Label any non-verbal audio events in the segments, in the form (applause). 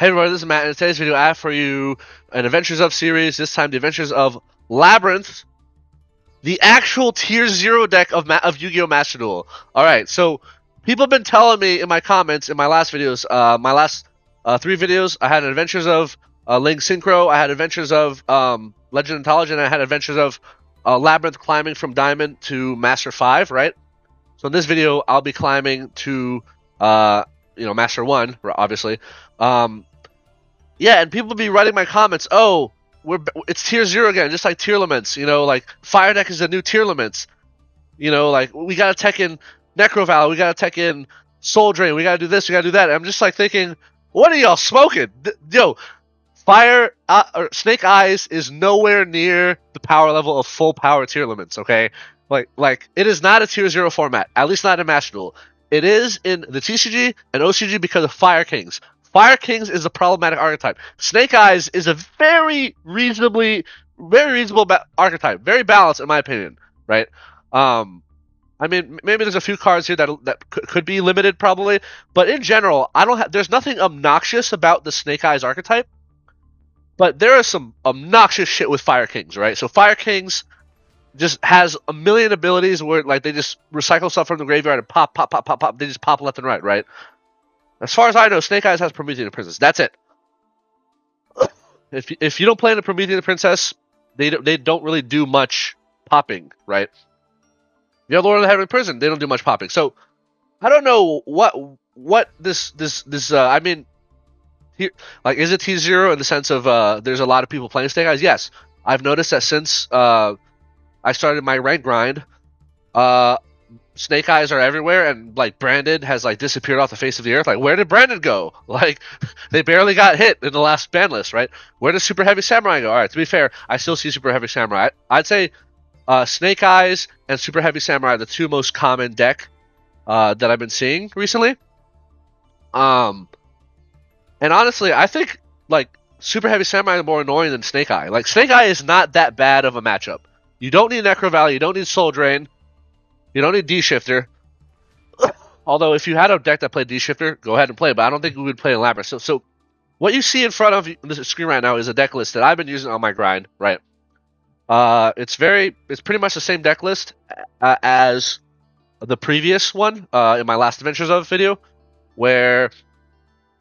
Hey everybody, this is Matt, and in today's video I have for you an Adventures of series, this time the Adventures of Labrynth, the actual Tier 0 deck of, Ma- of Yu-Gi-Oh! Master Duel. Alright, so people have been telling me in my comments, in my last videos, uh, my last uh, three videos, I had Adventures of uh, Link Synchro, I had Adventures of um, Legend Intelligent, I had Adventures of uh, Labrynth climbing from Diamond to Master 5, right? So in this video, I'll be climbing to, uh, you know, Master 1, obviously. Um, yeah, and people be writing my comments, oh, we're it's tier zero again, just like Tearlaments. You know, like Fire Deck is the new Tearlaments. You know, like we gotta tech in Necroval, we gotta tech in Soul Drain, we gotta do this, we gotta do that. I'm just like thinking, what are y'all smoking? Th- yo, Fire uh, or Snake Eyes is nowhere near the power level of full power Tearlaments. Okay, like like it is not a tier zero format, at least not in Master Duel. It is in the TCG and OCG because of Fire Kings. Fire Kings is a problematic archetype. Snake Eyes is a very reasonably, very reasonable ba- archetype. Very balanced, in my opinion. Right? Um, I mean, maybe there's a few cards here that that could, could be limited, probably. But in general, I don't. have. there's nothing obnoxious about the Snake Eyes archetype. But there is some obnoxious shit with Fire Kings, right? So Fire Kings just has a million abilities where like they just recycle stuff from the graveyard and pop, pop, pop, pop, pop. They just pop left and right, right? As far as I know, Snake Eyes has Promethean Princess. That's it. if if you don't play in a Promethean Princess, they don't, they don't really do much popping, right? You have Lord of the Heavenly Prison. They don't do much popping. So I don't know what what this this this. Uh, I mean, here like is it T zero in the sense of uh, there's a lot of people playing Snake Eyes? Yes, I've noticed that since uh, I started my rank grind, uh, snake eyes are everywhere and like branded has like disappeared off the face of the earth. Like where did branded go? (laughs) Like they barely got hit in the last ban list right? Where does super heavy samurai go? All right to be fair i still see super heavy samurai. I'd say uh, snake eyes and super heavy samurai are the two most common deck uh, that i've been seeing recently. Um and honestly i think like super heavy samurai is more annoying than snake eye. Like snake eye is not that bad of a matchup. You don't need necro valley you don't need soul drain you don't need D Shifter. Although, if you had a deck that played D Shifter, go ahead and play. But I don't think we would play in Labrynth. So, so what you see in front of the screen right now is a deck list that I've been using on my grind. Right. Uh, it's very, it's pretty much the same deck list uh, as the previous one uh, in my last Adventures of video, where,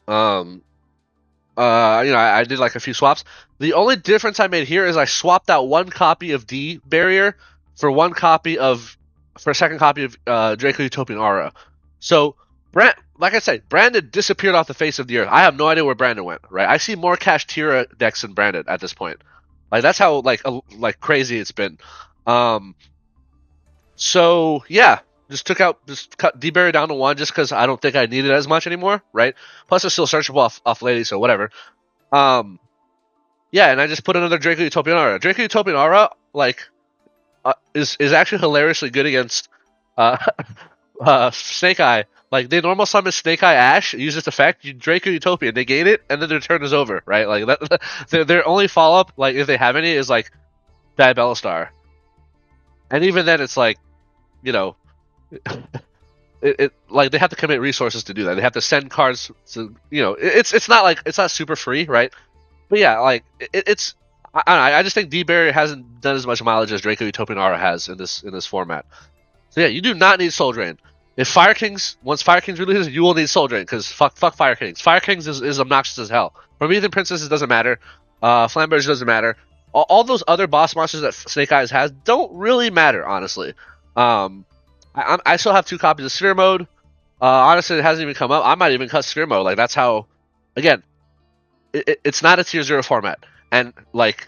um, uh, you know, I, I did like a few swaps. The only difference I made here is I swapped out one copy of D Barrier for one copy of for a second copy of uh, Draco Utopian Aura. So, Brand, like I said, Branded disappeared off the face of the earth. I have no idea where Branded went. Right? I see more Kashtira decks than Branded at this point. Like that's how like uh, like crazy it's been. Um. So yeah, just took out just cut D-Berry down to one just because I don't think I need it as much anymore. Right? Plus it's still searchable off off Lady, so whatever. Um. Yeah, and I just put another Draco Utopian Aura. Draco Utopian Aura, like uh, is is actually hilariously good against uh, (laughs) uh, Snake Eye. Like they normal summon Snake Eye Ash, use this effect, you Draco Utopia, negate it, and then their turn is over, right? Like that, (laughs) their, their only follow up, like if they have any, is like Bad Star, and even then, it's like, you know, (laughs) it, it, like they have to commit resources to do that. They have to send cards to, you know, it, it's it's not like it's not super free, right? But yeah, like it, it's I, I just think D Barrier hasn't done as much mileage as Draco Utopian Aura has in this in this format. So yeah, you do not need Soul Drain. If Fire Kings once Fire Kings releases, you will need Soul Drain because fuck fuck Fire Kings. Fire Kings is, is obnoxious as hell. Promethean Princesses doesn't matter. Uh, Flamberge doesn't matter. All, all, those other boss monsters that Snake Eyes has don't really matter, honestly. Um, I, I still have two copies of Sphere Mode. Uh, honestly, it hasn't even come up. I might even cut Sphere Mode. Like that's how. Again, it, it's not a tier zero format. And like,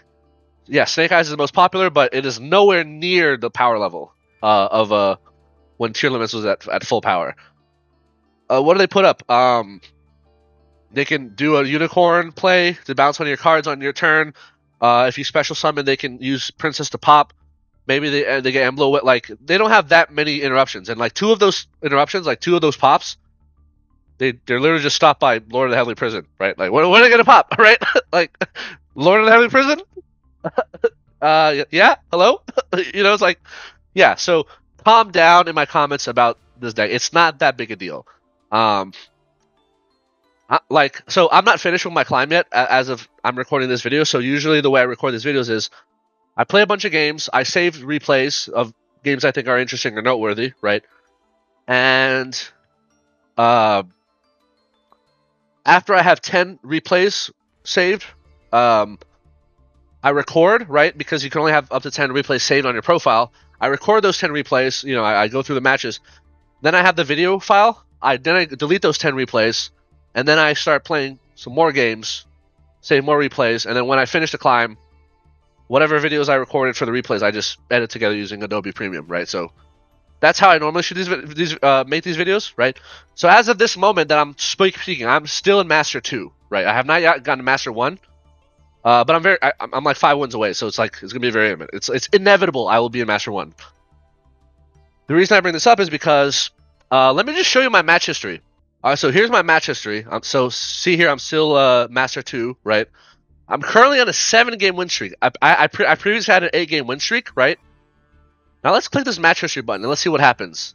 yeah, Snake Eyes is the most popular, but it is nowhere near the power level uh, of uh, when Limits was at at full power. Uh, what do they put up? Um, they can do a unicorn play to bounce one of your cards on your turn. Uh, if you special summon, they can use Princess to pop. Maybe they uh, they get Emblo. Like they don't have that many interruptions, and like two of those interruptions, like two of those pops, they they're literally just stopped by Lord of the Heavenly Prison, right? Like when, when are they gonna pop, (laughs) right? (laughs) like Lord of the Heavenly Prison. (laughs) uh, yeah, hello. you know, it's like, yeah. So calm down in my comments about this deck. It's not that big a deal. Um, I, like so I'm not finished with my climb yet as of I'm recording this video. So usually the way I record these videos is I play a bunch of games, I save replays of games I think are interesting or noteworthy, right? And uh, after I have 10 replays saved, um, I record, right? Because you can only have up to 10 replays saved on your profile. I record those 10 replays, you know, I, I go through the matches. Then I have the video file. I then I delete those 10 replays, and then I start playing some more games, save more replays, and then when I finish the climb, whatever videos I recorded for the replays, I just edit together using Adobe Premiere, right? So that's how I normally shoot these, these uh, make these videos, right? So as of this moment that I'm speaking, I'm still in Master Two, right? I have not yet gotten to Master One, uh, but I'm very, I, am like five wins away, so it's like it's gonna be very, it's it's inevitable I will be in Master One. The reason I bring this up is because uh, let me just show you my match history. All right, so here's my match history. Um, so see here, I'm still uh, Master Two, right? I'm currently on a seven game win streak. I I, I, pre- I previously had an eight game win streak, right? Now let's click this match history button and let's see what happens.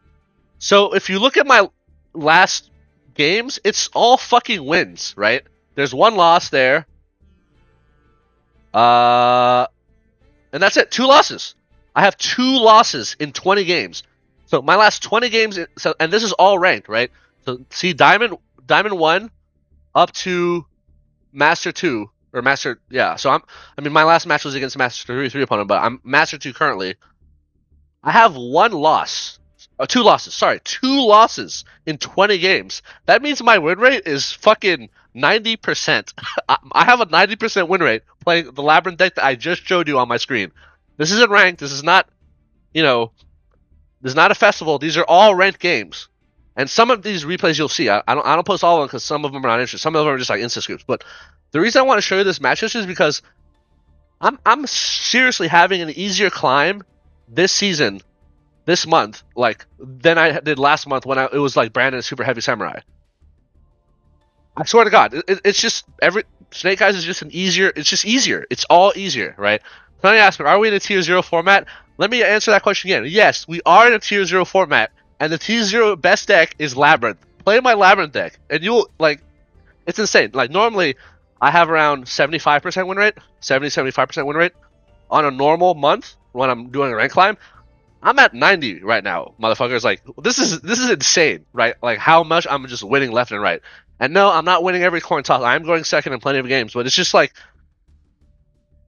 So if you look at my last games, it's all fucking wins, right? There's one loss there. Uh, and that's it. Two losses. I have two losses in 20 games. So my last 20 games, so and this is all ranked, right? So see, Diamond Diamond one up to Master two or Master, yeah. So I'm, I mean, my last match was against Master three three opponent, but I'm Master two currently. I have one loss, uh, two losses. Sorry, two losses in 20 games. That means my win rate is fucking 90%. (laughs) I have a 90% win rate playing the Labrynth deck that I just showed you on my screen. This isn't ranked. This is not, you know, this is not a festival. These are all ranked games. And some of these replays you'll see. I, I don't I don't post all of them because some of them are not interesting. Some of them are just like Insta scoops. But the reason I want to show you this match is because I'm I'm seriously having an easier climb this season, this month, like than I did last month when I, it was like Branded Super Heavy Samurai. I swear to God, it, it's just every Snake Eyes is just an easier. It's just easier. It's all easier, right? Somebody asked me, "Are we in a tier zero format?" Let me answer that question again. Yes, we are in a tier zero format, and the tier zero best deck is Labrynth. Play my Labrynth deck, and you'll like. It's insane. Like normally, I have around 75% win rate, 70 75% win rate on a normal month when I'm doing a rank climb, I'm at 90 right now, motherfuckers. Like this is this is insane, right? Like how much I'm just winning left and right. And no, I'm not winning every coin toss. I'm going second in plenty of games, but it's just like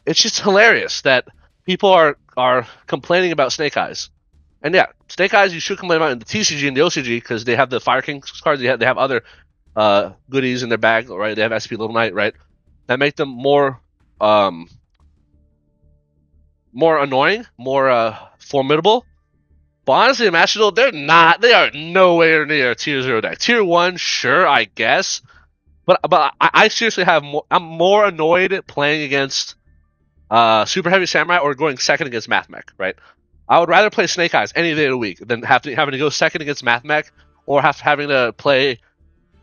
it's just hilarious that people are are complaining about Snake Eyes. And yeah, Snake Eyes you should complain about in the TCG and the OCG because they have the Fire King cards. They have, they have other uh, goodies in their bag, right? They have SP Little Knight, right? That make them more um, more annoying, more uh, formidable. But honestly, Master Duel, they're not. They are nowhere near tier zero deck. Tier one, sure, I guess. But but I, I seriously have more. I'm more annoyed playing against uh, Super Heavy Samurai or going second against Mathmech. Right. I would rather play Snake Eyes any day of the week than have to, having to go second against Mathmech or have having to play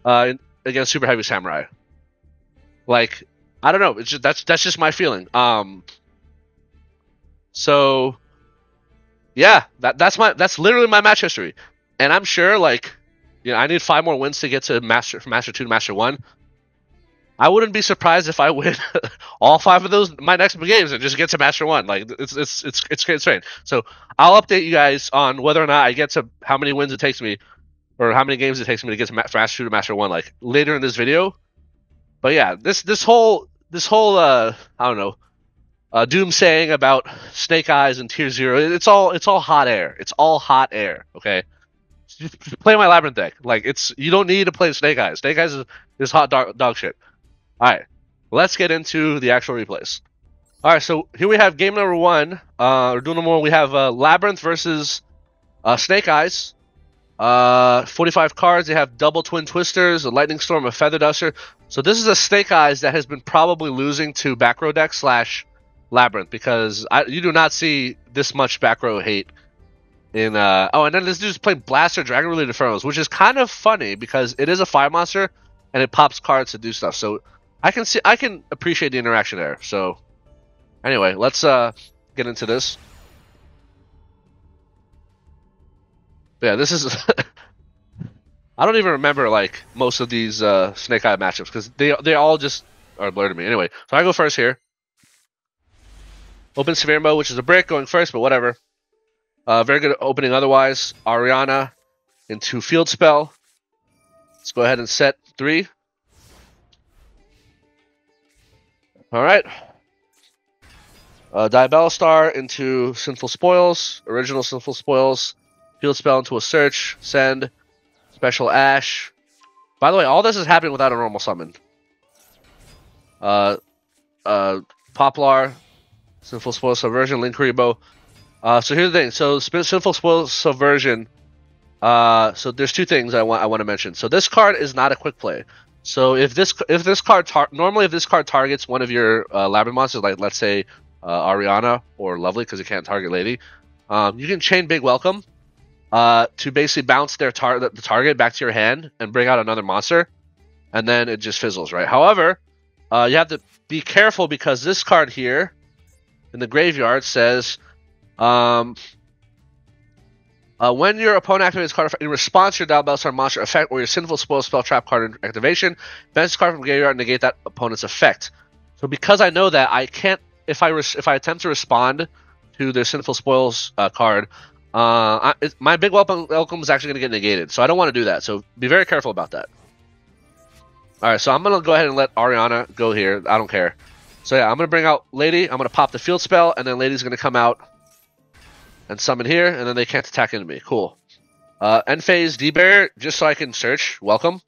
uh, against Super Heavy Samurai. Like I don't know. It's just, that's that's just my feeling. Um, so yeah, that that's my that's literally my match history. And I'm sure like you know, I need five more wins to get to master from master 2 to master 1. I wouldn't be surprised if I win (laughs) all five of those my next games and just get to master 1. Like it's it's it's it's insane. So, I'll update you guys on whether or not I get to how many wins it takes me or how many games it takes me to get to master 2 to master 1 like later in this video. But yeah, this this whole this whole uh I don't know uh, Doom saying about Snake Eyes and Tier Zero. It's all it's all hot air. It's all hot air. Okay, (laughs) play my Labrynth deck. Like it's you don't need to play Snake Eyes. Snake Eyes is, is hot dog, dog shit. All right, let's get into the actual replays. All right, so here we have game number one. Uh, we're doing one. We have uh, Labrynth versus uh, Snake Eyes. Uh, 45 cards. They have double twin twisters, a lightning storm, a feather duster. So this is a Snake Eyes that has been probably losing to back row deck slash Labrynth because I, you do not see this much back row hate in uh oh and then this dude's playing Blaster Dragon Related Infernos, which is kind of funny because it is a fire monster and it pops cards to do stuff. So I can see I can appreciate the interaction there. So anyway, let's uh get into this. Yeah, this is (laughs) I don't even remember like most of these uh, Snake Eye matchups because they they all just are blurred to me. Anyway, so I go first here. Open Sphere Mode, which is a brick going first, but whatever. Uh, very good opening otherwise. Arianna into Field Spell. Let's go ahead and set three. All right. Uh, Diabella Star into Sinful Spoils. Original Sinful Spoils. Field Spell into a Search. Send. Special Ash. By the way, all this is happening without a normal summon. Uh, uh, Poplar, Sinful Spoil Subversion, Linkuriboh. Uh, so here's the thing. So Sinful Spoil Subversion. Uh, so there's two things I want I want to mention. So this card is not a quick play. So if this if this card tar- normally if this card targets one of your uh, Labrynth monsters, like let's say uh, Arianna or Lovely, because it can't target Lady, um, you can chain Big Welcome uh, to basically bounce their tar- the target back to your hand and bring out another monster, and then it just fizzles, right? However, uh, you have to be careful because this card here in the graveyard says, um, uh, when your opponent activates card in response to your Diabella Star monster effect or your Sinful Spoil spell trap card activation, this card from graveyard and negate that opponent's effect. So because I know that, I can't if I res- if I attempt to respond to the Sinful Spoils uh, card, uh, I, my big welcome, welcome is actually going to get negated. So I don't want to do that. So be very careful about that. All right, so I'm going to go ahead and let Arianna go here. I don't care. So yeah, I'm to bring out Lady. I'm to pop the field spell, and then Lady's to come out and summon here, and then they can't attack into me. Cool. Uh, end phase D-Bear, just so I can search. Welcome.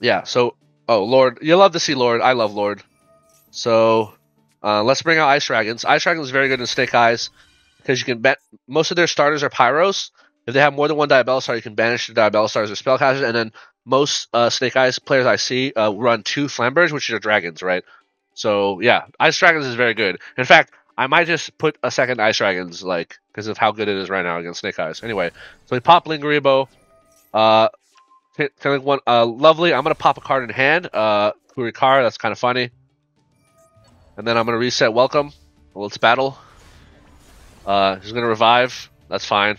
Yeah, so, oh, Lord. You love to see Lord. I love Lord. So, uh, let's bring out Ice Dragons. Ice Dragons is very good in Snake Eyes because you can bet most of their starters are Pyros. If they have more than one Diabella Star, you can banish the Diabella Stars or Spellcasters, and then most uh, Snake Eyes players I see uh, run two Flamberge, which are dragons, right? So yeah, Ice Dragons is very good. In fact, I might just put a second Ice Dragons, like, because of how good it is right now against Snake Eyes. Anyway, so we pop Linkuriboh. Uh, kind of one, uh, lovely. I'm gonna pop a card in hand. Uh, Kurikara, that's kind of funny. And then I'm gonna reset Welcome. Well, let's battle. Uh, he's gonna revive. That's fine.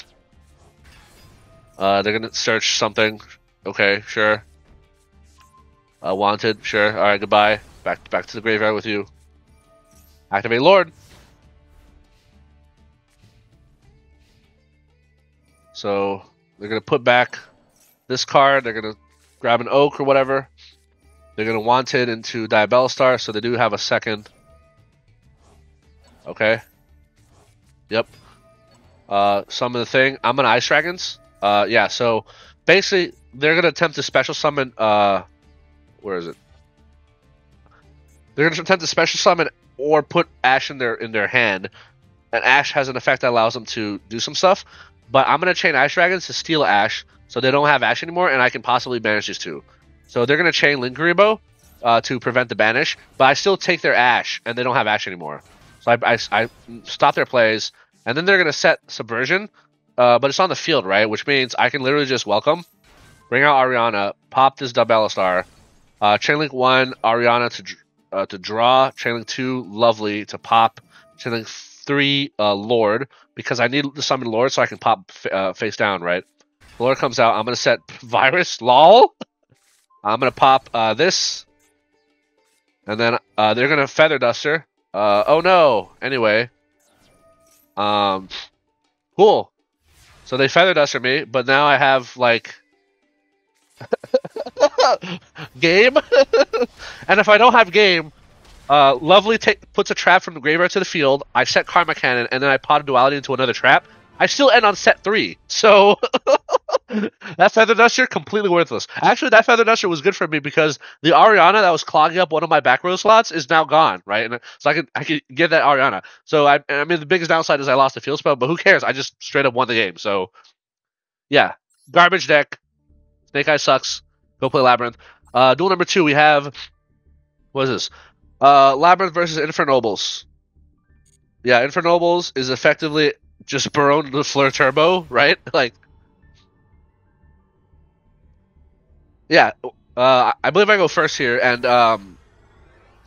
Uh, they're gonna search something. Okay, sure. Uh, wanted, sure. All right, goodbye. Back, back to the graveyard with you. Activate Lord. So they're gonna put back this card. They're gonna grab an oak or whatever. They're gonna want it into Diabella Star, so they do have a second. Okay. Yep. Uh, summon the thing. I'm gonna Ice Dragons. Uh, yeah. So basically, they're gonna attempt to special summon. Uh, where is it? They're gonna attempt to special summon or put Ash in their in their hand, and Ash has an effect that allows them to do some stuff. But I'm gonna chain Ice Dragons to steal Ash, so they don't have Ash anymore, and I can possibly banish these two. So they're gonna chain Linkuriboh uh, to prevent the banish, but I still take their Ash, and they don't have Ash anymore. So I, I, I stop their plays, and then they're gonna set Subversion, uh, but it's on the field, right? Which means I can literally just welcome, bring out Arianna, pop this Diabella Star, uh, Chainlink one Arianna to uh, to draw, Chainlink two Lovely to pop, Chainlink three uh, Lord because I need to summon Lord so I can pop uh, face down, right? Lord comes out. I'm gonna set (laughs) Virus. Lol. I'm gonna pop uh, this, and then uh, they're gonna Feather Duster. Uh, oh no. Anyway, um, cool. So they Feather Duster me, but now I have like (laughs) game, (laughs) and if I don't have game, uh, Lovely puts a trap from the graveyard to the field. I set Karma Cannon, and then I pot a duality into another trap. I still end on set three. So (laughs) that Feather Duster completely worthless. Actually, that Feather Duster was good for me because the Arianna that was clogging up one of my back row slots is now gone, right? And so I can I can get that Arianna. So I I mean the biggest downside is I lost the field spell, but who cares? I just straight up won the game. So yeah, garbage deck. Snake Eye sucks. Go play Labrynth. Uh, duel number two, we have what is this? Uh, Labrynth versus Infernobles. Yeah, Infernobles is effectively just Baronne de Fleur Turbo, right? (laughs) Like, yeah, uh, I believe I go first here, and um,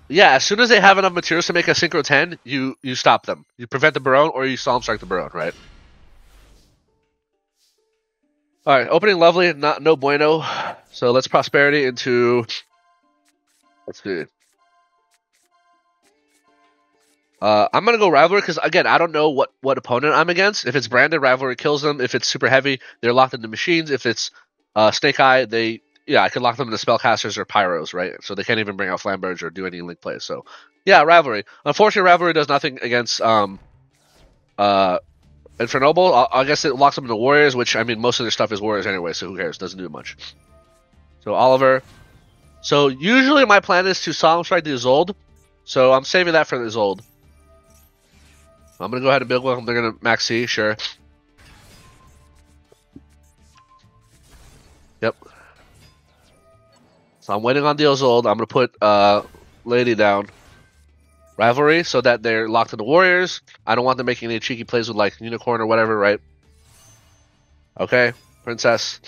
yeah, as soon as they have enough materials to make a Synchro 10, you you stop them. You prevent the Baronne, or you Solemn Strike the Baronne, right? All right, opening lovely, not no bueno. So let's prosperity into. Let's see. Uh, I'm gonna go rivalry because again, I don't know what what opponent I'm against. If it's branded, rivalry kills them. If it's super heavy, they're locked into machines. If it's uh, Snake Eye, they yeah, I could lock them into spellcasters or pyros, right? So they can't even bring out flamberge or do any link plays. So yeah, rivalry. Unfortunately, rivalry does nothing against um uh Infernoble. I, I guess it locks them into warriors, which I mean most of their stuff is warriors anyway, so who cares? Doesn't do much. So Oliver. So usually my plan is to Solemn Strike the Isolde. So I'm saving that for the Isolde. I'm gonna go ahead and build one. They're gonna max C, sure. Yep. So I'm waiting on the Isolde. I'm gonna put uh Lady down. Rivalry, so that they're locked into warriors. I don't want them making any cheeky plays with like unicorn or whatever, right? Okay, princess.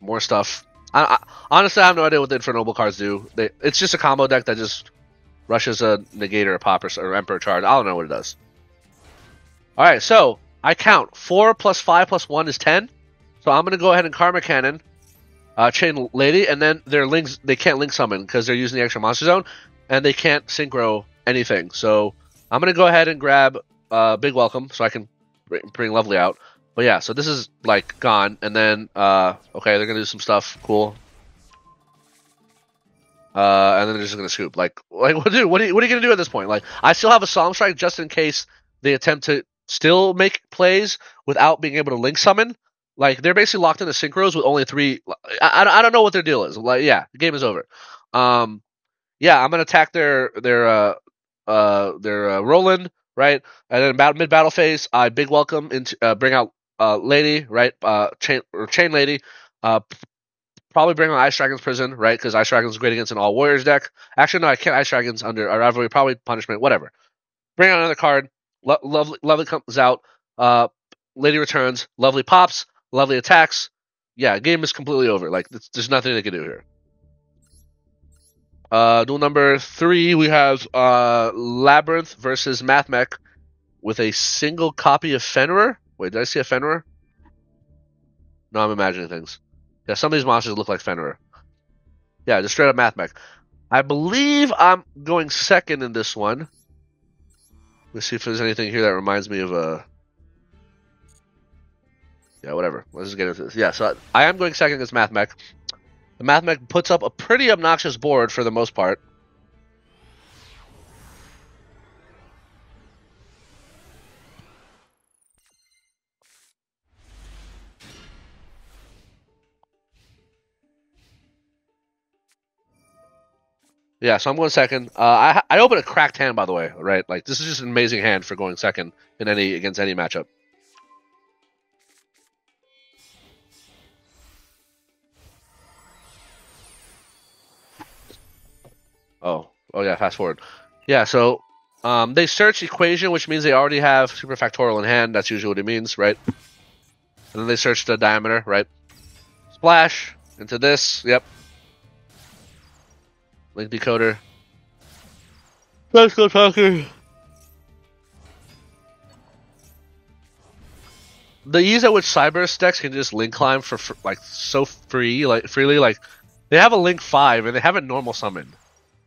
More stuff. I, I, honestly, I have no idea what the Infernoble cards do. They, it's just a combo deck that just rushes a negator, a pop, or, or emperor charge. I don't know what it does. All right, so I count four plus five plus one is ten. So I'm gonna go ahead and Karma Cannon, uh, Chain Lady, and then their links they can't link summon because they're using the extra monster zone, and they can't synchro anything. So I'm gonna go ahead and grab uh, Big Welcome so I can bring Lovely out. But yeah, so this is like gone, and then uh, okay, they're gonna do some stuff. Cool. Uh, and then they're just gonna scoop. Like, (laughs) like, dude, what are you, what are you gonna do at this point? Like, I still have a Solemn Strike just in case they attempt to still make plays without being able to link summon. Like, they're basically locked into synchros with only three. I, I, I don't know what their deal is. Like, yeah, the game is over. Um, yeah, I'm gonna attack their their uh uh their uh, Roland right, and then about mid battle phase, I big welcome into uh, bring out uh, lady, right? Uh, chain or chain lady. Uh, probably bring on Ice Dragon's Prison, right? Because Ice Dragon's is great against an all warriors deck. Actually, no, I can't. Ice Dragon's under a rivalry, probably punishment, whatever. Bring out another card. Lo- lovely, lovely comes out. Uh, lady returns. Lovely pops. Lovely attacks. Yeah, game is completely over. Like there's nothing they can do here. Uh, duel number three, we have uh, Labrynth versus Mathmech with a single copy of Fenrir. Wait, did I see a Fenrir? No, I'm imagining things. Yeah, some of these monsters look like Fenrir. Yeah, just straight up math mech. I believe I'm going second in this one. Let's see if there's anything here that reminds me of a. Yeah, whatever. Let's just get into this. Yeah, so I am going second against Math Mech. The Math Mech puts up a pretty obnoxious board for the most part. Yeah, so I'm going second. Uh, I I open a cracked hand, by the way. Right, like this is just an amazing hand for going second in any against any matchup. Oh, oh yeah. Fast forward. Yeah, so um, they search equation, which means they already have super factorial in hand. That's usually what it means, right? And then they search the diameter, right? Splash into this. Yep, Link decoder. Let's go, Tucker. The ease at which Cyberse decks can just link climb for, for, like so free, like freely, like they have a link five and they have a normal summon.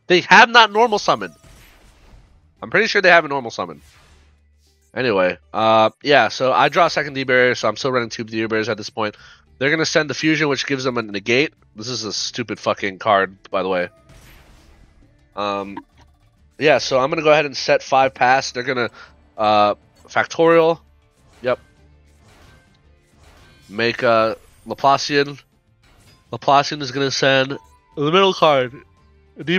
They have not normal summon. I'm pretty sure they have a normal summon. Anyway, uh, yeah. So I draw a second D barrier, so I'm still running two D barriers at this point. They're gonna send the fusion, which gives them a negate. This is a stupid fucking card, by the way. Um, yeah, so I'm gonna go ahead and set five pass. They're gonna uh, factorial. Yep. Make a Laplacian. Laplacian is gonna send the middle card. D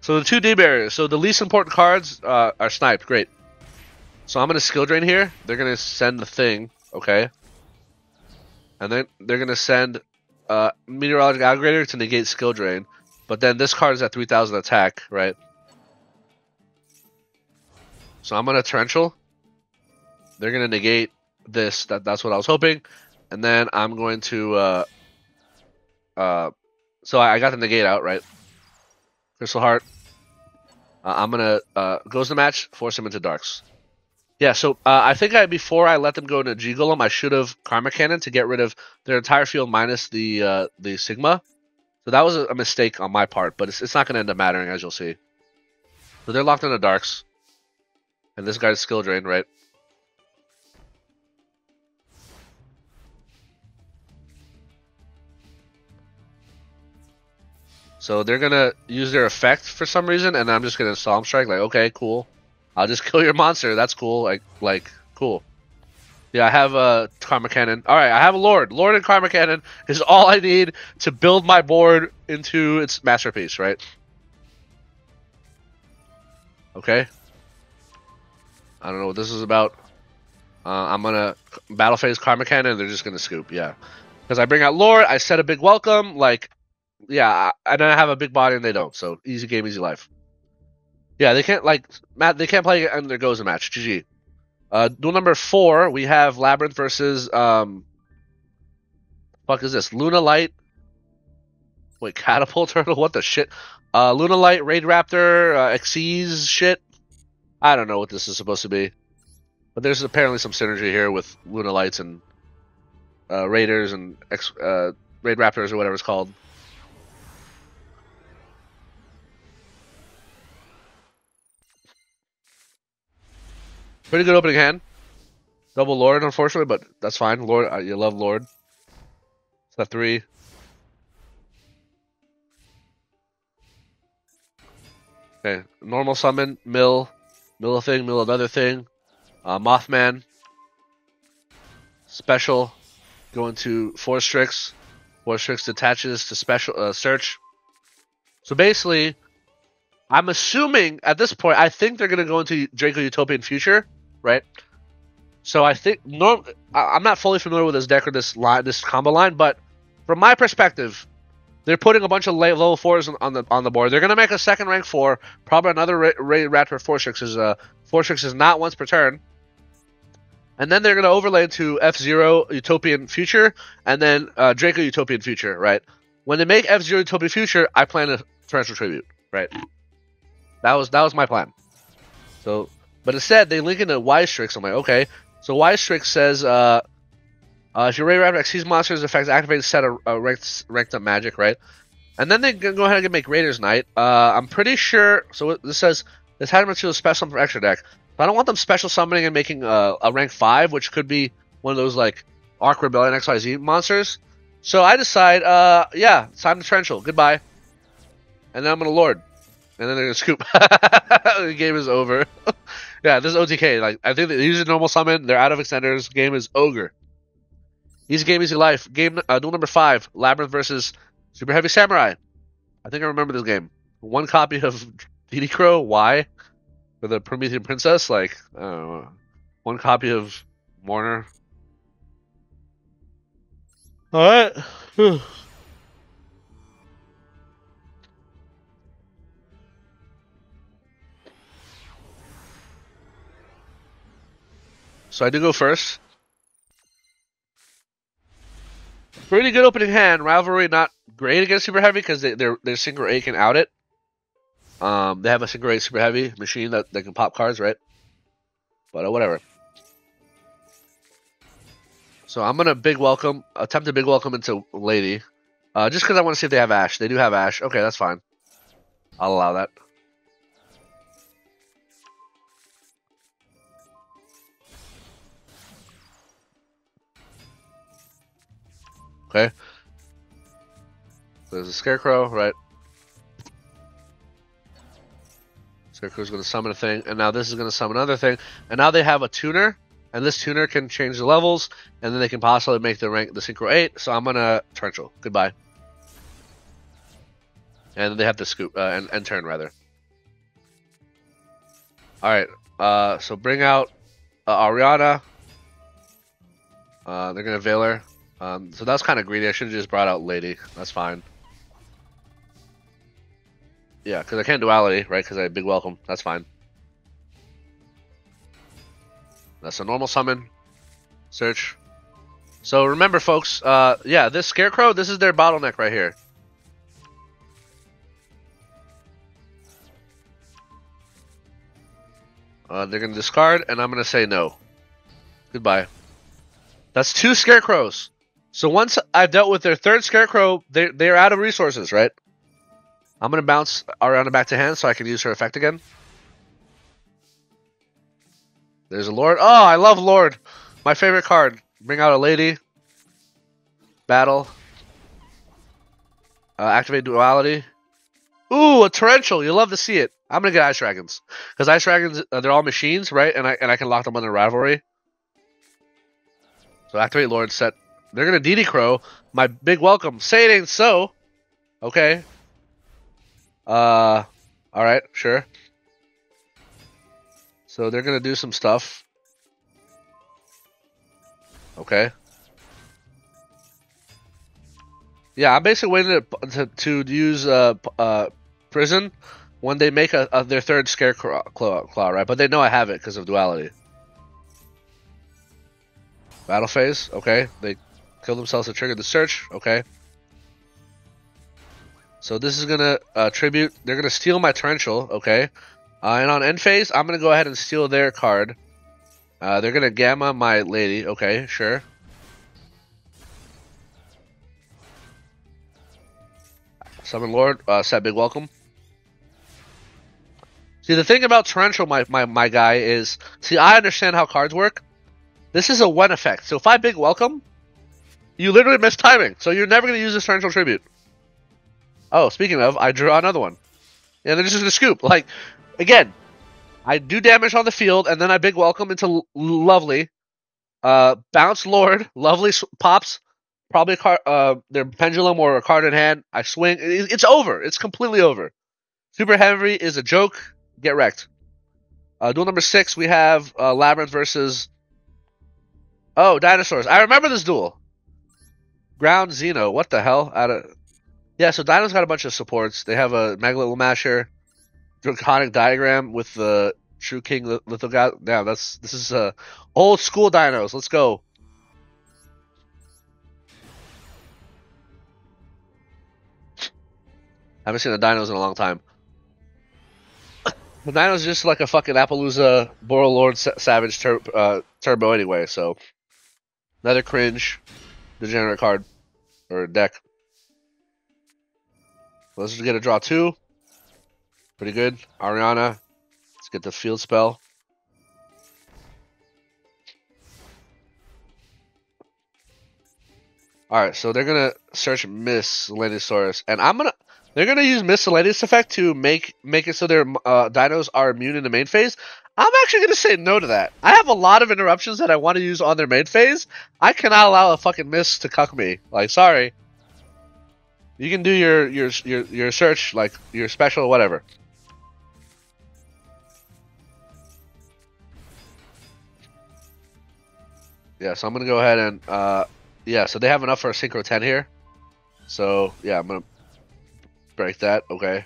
so the two D barriers. So the least important cards uh, are sniped. Great. So I'm gonna skill drain here. They're gonna send the thing. Okay. And then they're gonna send uh, meteorologic aggregator to negate skill drain. But then this card is at 3000 attack, right? So I'm going to Torrential. They're going to negate this. That That's what I was hoping. And then I'm going to... Uh, uh, so I, I got the negate out, right? Crystal Heart. Uh, I'm going to... Uh, goes the match, force him into Darks. Yeah, so uh, I think I before I let them go into G Golem, I should have Karma Cannon to get rid of their entire field minus the uh, the Sigma. So that was a, mistake on my part, but it's, it's not going to end up mattering as you'll see. So they're locked in the darks, and this guy's skill drain, right? So they're gonna use their effect for some reason, and I'm just gonna Solemn Strike. Like, okay, cool. I'll just (laughs) kill your monster. That's cool. Like, like, cool. Yeah, I have a Karma Cannon. All right, I have a Lord. Lord and Karma Cannon is all I need to build my board into its masterpiece, right? Okay. I don't know what this is about. Uh, I'm gonna battle phase Karma Cannon. They're just gonna scoop, yeah. Because I bring out Lord, I set a big welcome. Like, yeah, and I have a big body and they don't. So easy game, easy life. Yeah, they can't like Matt. They can't play and there goes a match. GG. Uh, duel number four, we have Labrynth versus um. Fuck is this? Luna Light. Wait, (laughs) Catapult Turtle? (laughs) What the shit? Uh, Luna Light, Raid Raptor, uh, Xyz shit. I don't know what this is supposed to be, but there's apparently some synergy here with Luna Lights and uh, Raiders and X, uh, Raid Raptors or whatever it's called. Pretty good opening hand. Double Lord, unfortunately, but that's fine. Lord, uh, you love Lord. That three. Okay, normal summon, mill, mill a thing, mill another thing. Uh, Mothman. Special, going to Force Strix. Force Strix detaches to special uh, search. So basically, I'm assuming at this point, I think they're going to go into Draco Utopian Future right? So I think norm. I'm not fully familiar with this deck or this line, this combo line, but from my perspective, they're putting a bunch of level fours on the on the board. They're gonna make a second rank four, probably another Raid Raptor four six is uh four six is not once per turn, and then they're gonna overlay to F Zero Utopian Future and then uh, Draco Utopian Future, right? When they make F Zero Utopian Future, I plan to transfer tribute, right? That was that was my plan. So but instead, they link into Wise Strix. I'm like, okay. So Wise Strix says, uh, uh, if your Ray Rabbit sees monsters effects activate set a, a ranked, ranked up magic, right? And then they go ahead and make Raider's Knight. Uh, I'm pretty sure. So this says this had material special from extra deck. But I don't want them special summoning and making uh, a rank five, which could be one of those like Arc Rebellion XYZ monsters. So I decide, uh, yeah, it's time to Torrential. Goodbye. And then I'm gonna Lord. And then they're gonna scoop. (laughs) the game is over. (laughs) Yeah, this is OTK. Like I think they use a normal summon. They're out of extenders. Game is ogre. Easy game, easy life. Game uh, duel number five: Labrynth versus Super Heavy Samurai. I think I remember this game. One copy of DD Crow. Why? For the Promethean Princess. Like. One copy of Mourner. All right. So I do go first. Pretty good opening hand. Rivalry not great against Super Heavy because they, their their Synchro 8 can out it. Um, they have a Synchro 8 Super Heavy machine that, that can pop cards, right? But uh, whatever. So I'm gonna big welcome, attempt a big welcome into Lady, uh, just because I want to see if they have Ash. They do have Ash. Okay, that's fine. I'll allow that. Okay. There's a scarecrow, right? Scarecrow's going to summon a thing, and now this is going to summon another thing, and now they have a tuner, and this tuner can change the levels, and then they can possibly make the rank the synchro eight. So I'm gonna torrential. Goodbye. And they have to scoop uh, and, and turn rather. All right. Uh, so bring out uh, Arianna. Uh, they're gonna veil her. Um, so that's kind of greedy. I should have just brought out Lady. That's fine. Yeah, because I can't duality, right? Because I big welcome. That's fine. That's a normal summon. Search. So remember, folks, uh, yeah, this Scarecrow, this is their bottleneck right here. Uh, they're gonna discard, and I'm gonna say no. Goodbye. That's two scarecrows. So once I've dealt with their third scarecrow, they they're out of resources, right? I'm gonna bounce Arianna back to hand so I can use her effect again. There's a Lord. Oh, I love Lord. My favorite card. Bring out a lady. Battle. Uh, activate duality. Ooh, a torrential. You love to see it. I'm gonna get ice dragons because ice dragons uh, they're all machines, right? And I and I can lock them under rivalry. So activate Lord set. They're gonna DD Crow. My big welcome. Say it ain't so. Okay. Uh, all right, sure. So they're gonna do some stuff. Okay. Yeah, I'm basically waiting to, to, to use uh, uh, prison when they make a, a their third scarecrow claw, claw, right? But they know I have it because of duality. Battle phase, okay. They kill themselves to trigger the search, okay. So this is gonna uh, tribute. They're gonna steal my torrential, okay. Uh, and on end phase, I'm gonna go ahead and steal their card. Uh, they're gonna gamma my lady, okay, sure. Summon Lord, uh, set big welcome. See, the thing about Torrential, my, my, my guy, is... See, I understand how cards work. This is a one effect. So if I big welcome, you literally miss timing. So you're never going to use this Torrential Tribute. Oh, speaking of, I drew another one. And then this is a scoop. Like, again, I do damage on the field, and then I big welcome into Lovely. Uh, bounce Lord. Lovely pops. Probably a uh, their pendulum or a card in hand. I swing. It's over. It's completely over. Super Heavy is a joke. Get wrecked. Uh, duel number six, we have uh, Labrynth versus. Oh, dinosaurs. I remember this duel. Ground Xeno. What the hell? Out of. Yeah, so Dino's got a bunch of supports. They have a Megalomasher, Draconic Diagram with the True King Lithogap. Now that's this is uh, old school Dinos. Let's go. I haven't seen the Dinos in a long time. The Dino's just like a fucking Apollousa Boral Lord Savage tur uh, Turbo anyway, so. Another cringe degenerate card. Or deck. Let's just get a draw two. Pretty good. Arianna. Let's get the field spell. Alright, so they're gonna search Miscellaneousaurus. And I'm gonna they're gonna use miscellaneous effect to make make it so their uh, dinos are immune in the main phase. I'm actually gonna say no to that. I have a lot of interruptions that I want to use on their main phase. I cannot allow a fucking miss to cuck me. Like, sorry. You can do your your your your search like your special whatever. Yeah, so I'm gonna go ahead and uh, yeah. So they have enough for a synchro ten here. So yeah, I'm gonna break that. Okay.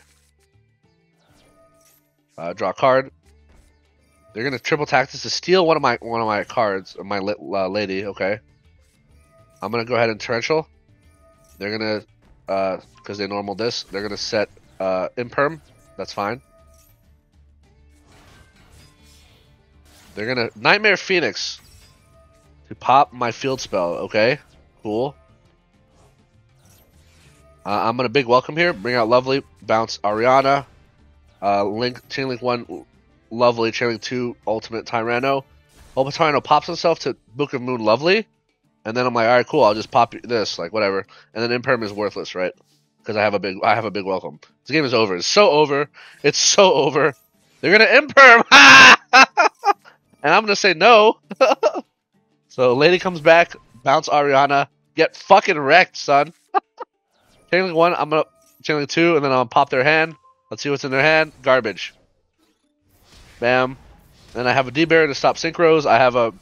Uh, draw a card. They're gonna triple tactics to steal one of my one of my cards, my uh, lady. Okay. I'm gonna go ahead and torrential. They're gonna, uh, because they normal this, they're gonna set uh, imperm. That's fine. They're gonna nightmare phoenix to pop my field spell. Okay, cool. Uh, I'm gonna big welcome here. Bring out Lovely, bounce Arianna, uh, Link, Chain Link one, Lovely, Chain Link two, Ultimate Tyranno. Ultimate Tyranno pops himself to Book of Moon Lovely, and then I'm like, all right, cool. I'll just pop this, like whatever. And then Imperm is worthless, right? Because I have a big, I have a big welcome. This game is over. It's so over. It's so over. They're gonna Imperm, (laughs) and I'm gonna say no. (laughs) so Lady comes back, bounce Arianna, get fucking wrecked, son. (laughs) Chainlink one, I'm gonna Chainlink two, and then gonna pop their hand. Let's see what's in their hand. Garbage. Bam. And I have a D-Bear to stop synchros. I have a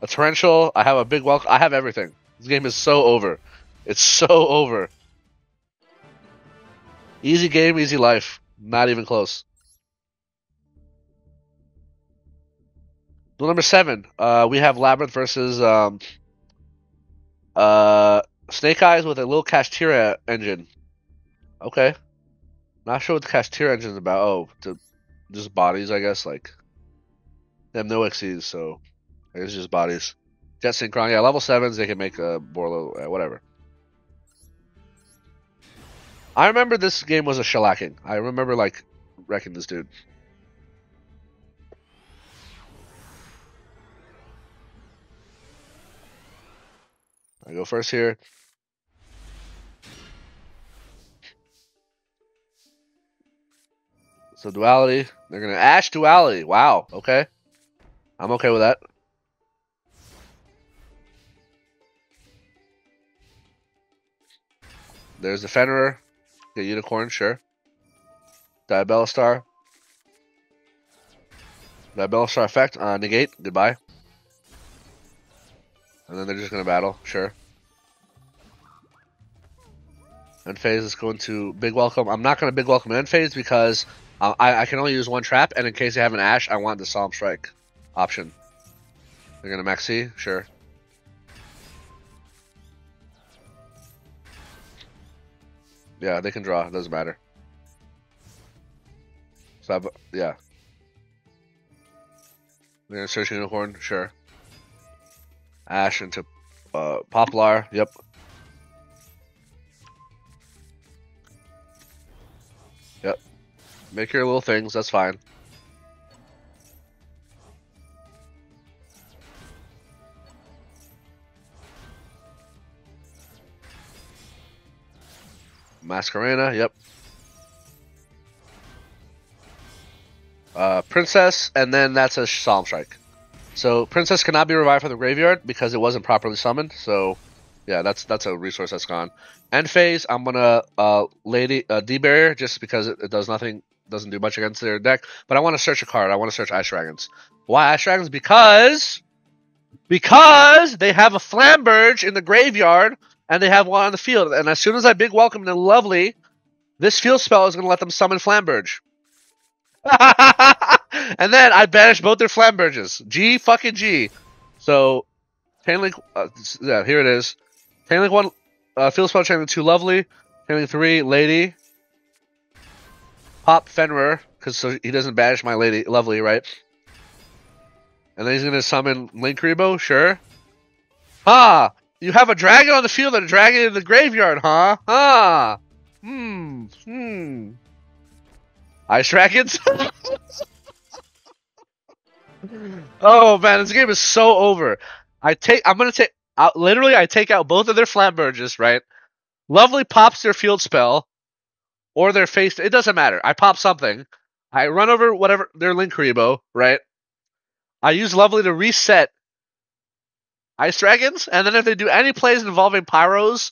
a torrential. I have a big welcome. I have everything. This game is so over. It's (laughs) so over. Easy game, easy life. Not even close. Duel number seven. Uh, we have Labrynth versus um, uh, Snake Eyes with a little Kashtira engine. Okay. Not sure what the Kashtira engine is about. Oh, to just bodies, I guess. Like, They have no XCs, so it's just bodies. Jet Synchron, yeah, level 7s, they can make a Borlo, uh, whatever. I remember this game was a shellacking. I remember, like, wrecking this dude. I go first here. So duality, they're gonna Ash duality. Wow, okay. I'm okay with that. There's the Fenrir. The Unicorn, sure. Diabellstar. Diabellstar effect, uh, negate, goodbye. And then they're just gonna battle, sure. End phase is going to big welcome. I'm not gonna big welcome end phase because uh, I, I can only use one trap, and in case they have an Ash, I want the Solemn Strike option. They're gonna Maxx C, sure. Yeah, they can draw. It doesn't matter. So, I've, yeah. They're gonna search unicorn, sure. Ash into uh, Poplar. Yep. Make your little things, that's fine. Masquerena, yep. Uh, Princess, and then that's a Solemn Strike. So Princess cannot be revived from the graveyard because it wasn't properly summoned. So yeah, that's that's a resource that's gone. End phase, I'm gonna uh, Lady uh, D barrier just because it, it, does nothing, doesn't do much against their deck. But I want to search a card. I want to search Ice Dragons. Why Ice Dragons? Because because they have a Flamberge in the graveyard and they have one on the field. And as soon as I big welcome the lovely, this field spell is going to let them summon Flamberge. (laughs) and then I banish both their Flamberges. G fucking G. So, Chainlink, uh, yeah, here it is. Chainlink 1, uh, field spell Chainlink 2, lovely. Chainlink 3, lady. Pop Fenrir, because so he doesn't banish my lady, lovely, right? And then he's to summon Linkuriboh, sure. Ah, you have a dragon on the field and a dragon in the graveyard, huh? Huh? Hmm. Hmm. Ice dragons? (laughs) oh man, this game is so over. I take. I'm gonna take. out. literally, I take out both of their Flamberges, right? Lovely pops their field spell, or their face. It doesn't matter. I pop something. I run over whatever their Linkuriboh, right? I use Lovely to reset Ice Dragons, and then if they do any plays involving Pyros,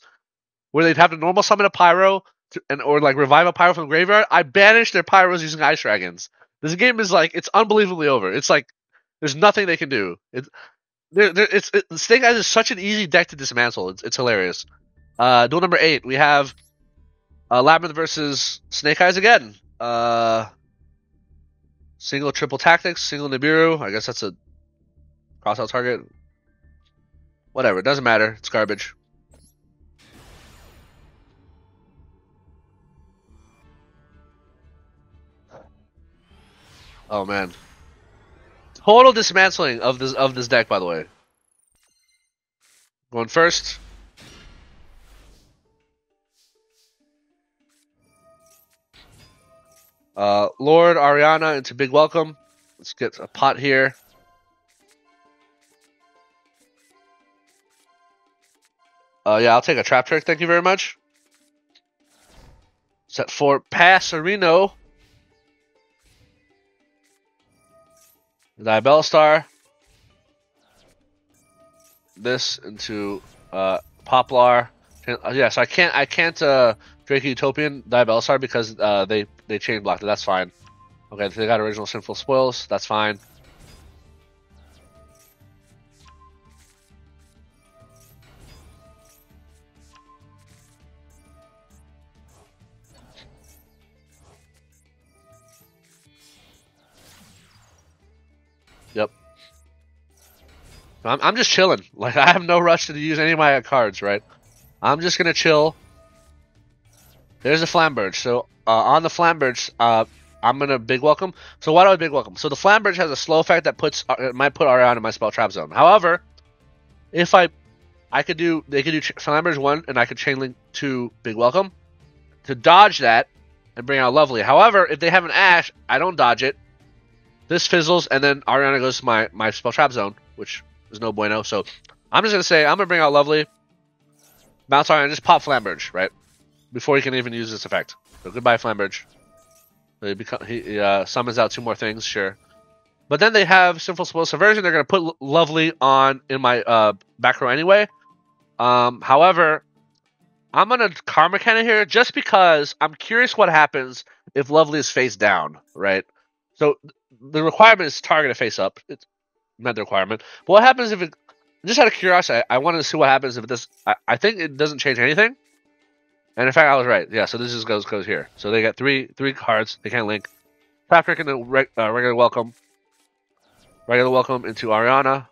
where they'd have to normal summon a Pyro to, and or like revive a Pyro from the graveyard, I banish their Pyros using Ice Dragons. This game is like it's unbelievably over. It's like there's nothing they can do. There, it's it, Snake Eyes is such an easy deck to dismantle. It's, it's hilarious. Uh, duel number eight, we have uh, Labrynth versus Snake Eyes again. Uh, single triple tactics, single Nibiru. I guess that's a crossout target. Whatever, it doesn't matter. It's garbage. Oh man. Total dismantling of this of this deck, by the way. Going first. Uh, Lord Arianna into Big Welcome. Let's get a pot here. Uh, yeah, I'll take a trap trick. Thank you very much. Set for Passerino. Diabellstar. This into uh, Poplar. Uh, yeah, so I can't I can't uh, Draco Utopian Diabellstar because uh, they they chain blocked it. That's fine. Okay, they got original Sinful Spoils. That's fine. Yep. I'm, I'm just chilling. Like, (laughs) I have no rush to use any of my cards, right? I'm just going to chill. There's a Flamberge. So, uh, on the Flamberge, uh, I'm gonna big welcome. So why do I big welcome? So the Flamberge has a slow effect that puts uh, might put Arianna in my spell trap zone. However, if I I could do they could do Flamberge one and I could chain link to big welcome to dodge that and bring out Lovely. However, if they have an Ash, I don't dodge it. This fizzles and then Arianna goes to my my spell trap zone, which is no bueno. So I'm just gonna say I'm gonna bring out Lovely, bounce Arianna, just pop Flamberge right before he can even use this effect. So goodbye Flamberge. He, become, he uh, summons out two more things, sure. But then they have Sinful Spoil Subversion. They're going to put Lovely on in my uh, back row anyway. Um, however, I'm going to Karma Cannon here just because I'm curious what happens if Lovely is face down, right? So the requirement is target a face up. It's not the requirement. But what happens if it. Just out of curiosity, I, I wanted to see what happens if this. I, I think it doesn't change anything. And in fact, I was right. Yeah, so this just goes goes here. So they got three three cards. They can't link. Trap Trick and the reg, uh, regular welcome. Regular welcome into Arianna.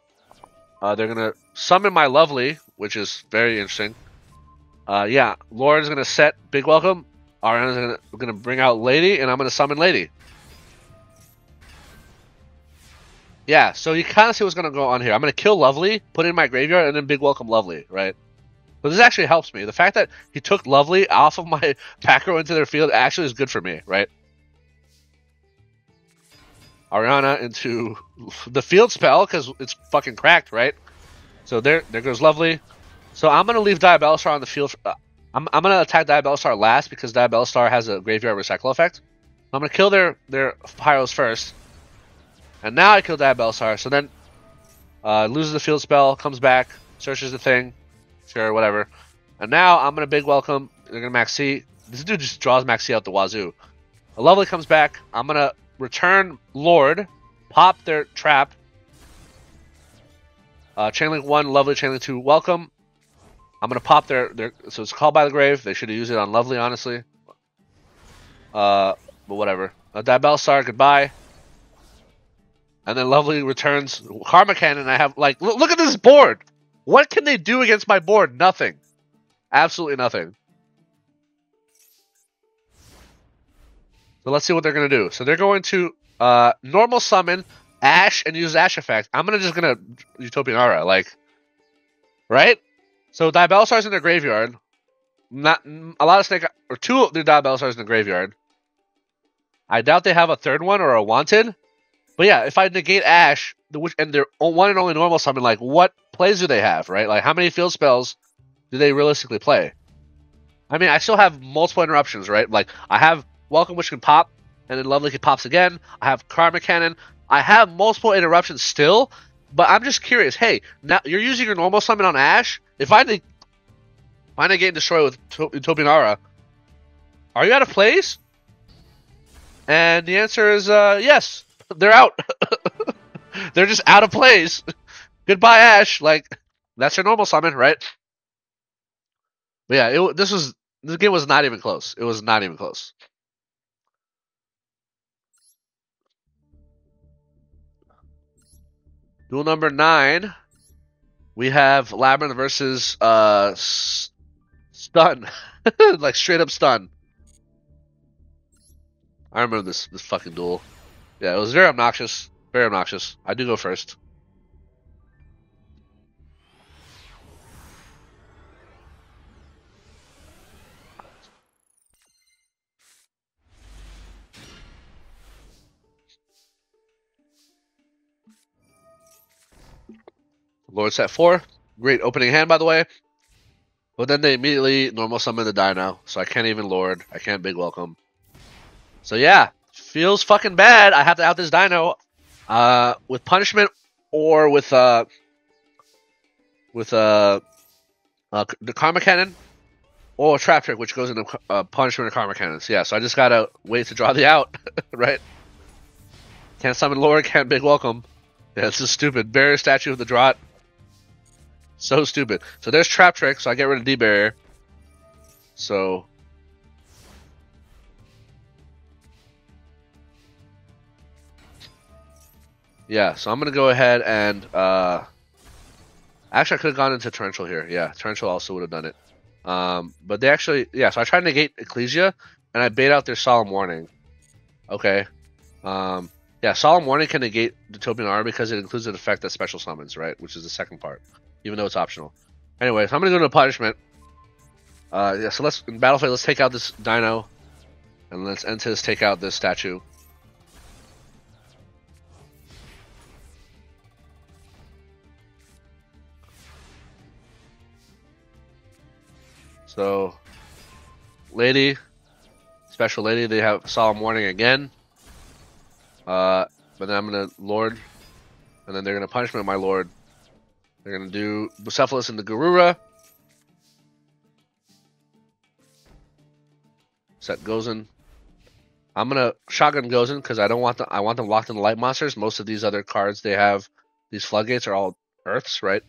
Uh, they're gonna summon my lovely, which is very interesting. Uh, yeah, Lauren's gonna set big welcome. Arianna's gonna bring out Lady, and I'm gonna summon Lady. Yeah, so you kind of see what's gonna go on here. I'm gonna kill Lovely, put in my graveyard, and then big welcome Lovely, right? But this actually helps me. The fact that he took Lovely off of my (laughs) pack row into their field actually is good for me, right? Arianna into (laughs) the field spell because it's fucking cracked, right? So there, there goes Lovely. So I'm gonna leave Diabellstar on the field. Uh, I'm, I'm gonna attack Diabellstar last because Diabellstar has a graveyard recycle effect. I'm gonna kill their their pyros first, and now I kill Diabellstar. So then uh, loses the field spell, comes back, searches the thing, Sure, whatever. And now I'm gonna big welcome. They're gonna Maxx C. This dude just draws Maxx C out the wazoo. A lovely comes back. I'm gonna return Lord, pop their trap. Uh, Chainlink one, lovely. Chainlink two, welcome. I'm gonna pop their their. So it's called by the grave. They should have used it on lovely, honestly. Uh, but whatever. Uh, Diabellstar, goodbye. And then lovely returns Karma Cannon. I have like look, look at this board. What can they do against my board? Nothing. Absolutely nothing. So let's see what they're going to do. So they're going to uh, normal summon Ash and use Ash effect. I'm gonna just gonna Utopian Aura, like, right? So Diabellstar's in their graveyard. Not a lot of snake or two of the Diabellstars in the graveyard. I doubt they have a third one or a wanted. But yeah, if I negate Ash, the which and their one and only normal summon, like what plays do they have, right? Like how many field spells do they realistically play? I mean, I still have multiple interruptions, right? Like I have Welcome, which can pop, and then Lovely can pops again. I have Karma Cannon. I have multiple interruptions still, but I'm just curious. Hey, now you're using your normal summon on Ash. If I neg- if I negate and destroy with Utopian Aura, are you out of place? And the answer is uh, yes. They're out. (laughs) They're just out of plays. Goodbye, Ash. Like that's your normal summon, right? But yeah, it, this was this game was not even close. It was not even close. Duel number nine. We have Labrynth versus uh Stun, (laughs) like straight up Stun. I remember this this fucking duel. Yeah, it was very obnoxious. Very obnoxious. I do go first. Lord set four. Great opening hand, by the way. But then they immediately normal summon the Dino, so I can't even Lord. I can't big welcome. So yeah, feels fucking bad. I have to out this Dino uh, with punishment or with uh, with uh, uh, the Karma Cannon or Trap Trick, which goes into uh, punishment or Karma Cannons. Yeah, so I just gotta wait to draw the out, (laughs) right? Can't summon Lord, can't big welcome. Yeah, this is stupid. Barrier statue of the Drought. So stupid. So there's Trap Trick, so I get rid of D Barrier. So. Yeah, so I'm to go ahead and. Uh, actually, I could have gone into Torrential here. Yeah, Torrential also would have done it. Um, but they actually. Yeah, so I tried to negate Ecclesia, and I bait out their Solemn Warning. Okay. Um, yeah, Solemn Warning can negate the Topian Aura because it includes an effect that special summons, right? Which is the second part, even though it's optional. Anyway, so I'm gonna go to punishment. Uh, yeah, so let's in Battlefield, let's take out this Dino, and let's end this take out this statue. So, lady, special lady, they have solemn warning again. Uh, but then I'm gonna lord, and then they're gonna punishment my lord. They're gonna do Bucephalus and the Garura. Set Gozen. I'm gonna shotgun Gozen because I don't want. I want them locked in the light monsters. Most of these other cards they have, these floodgates are all Earths, right?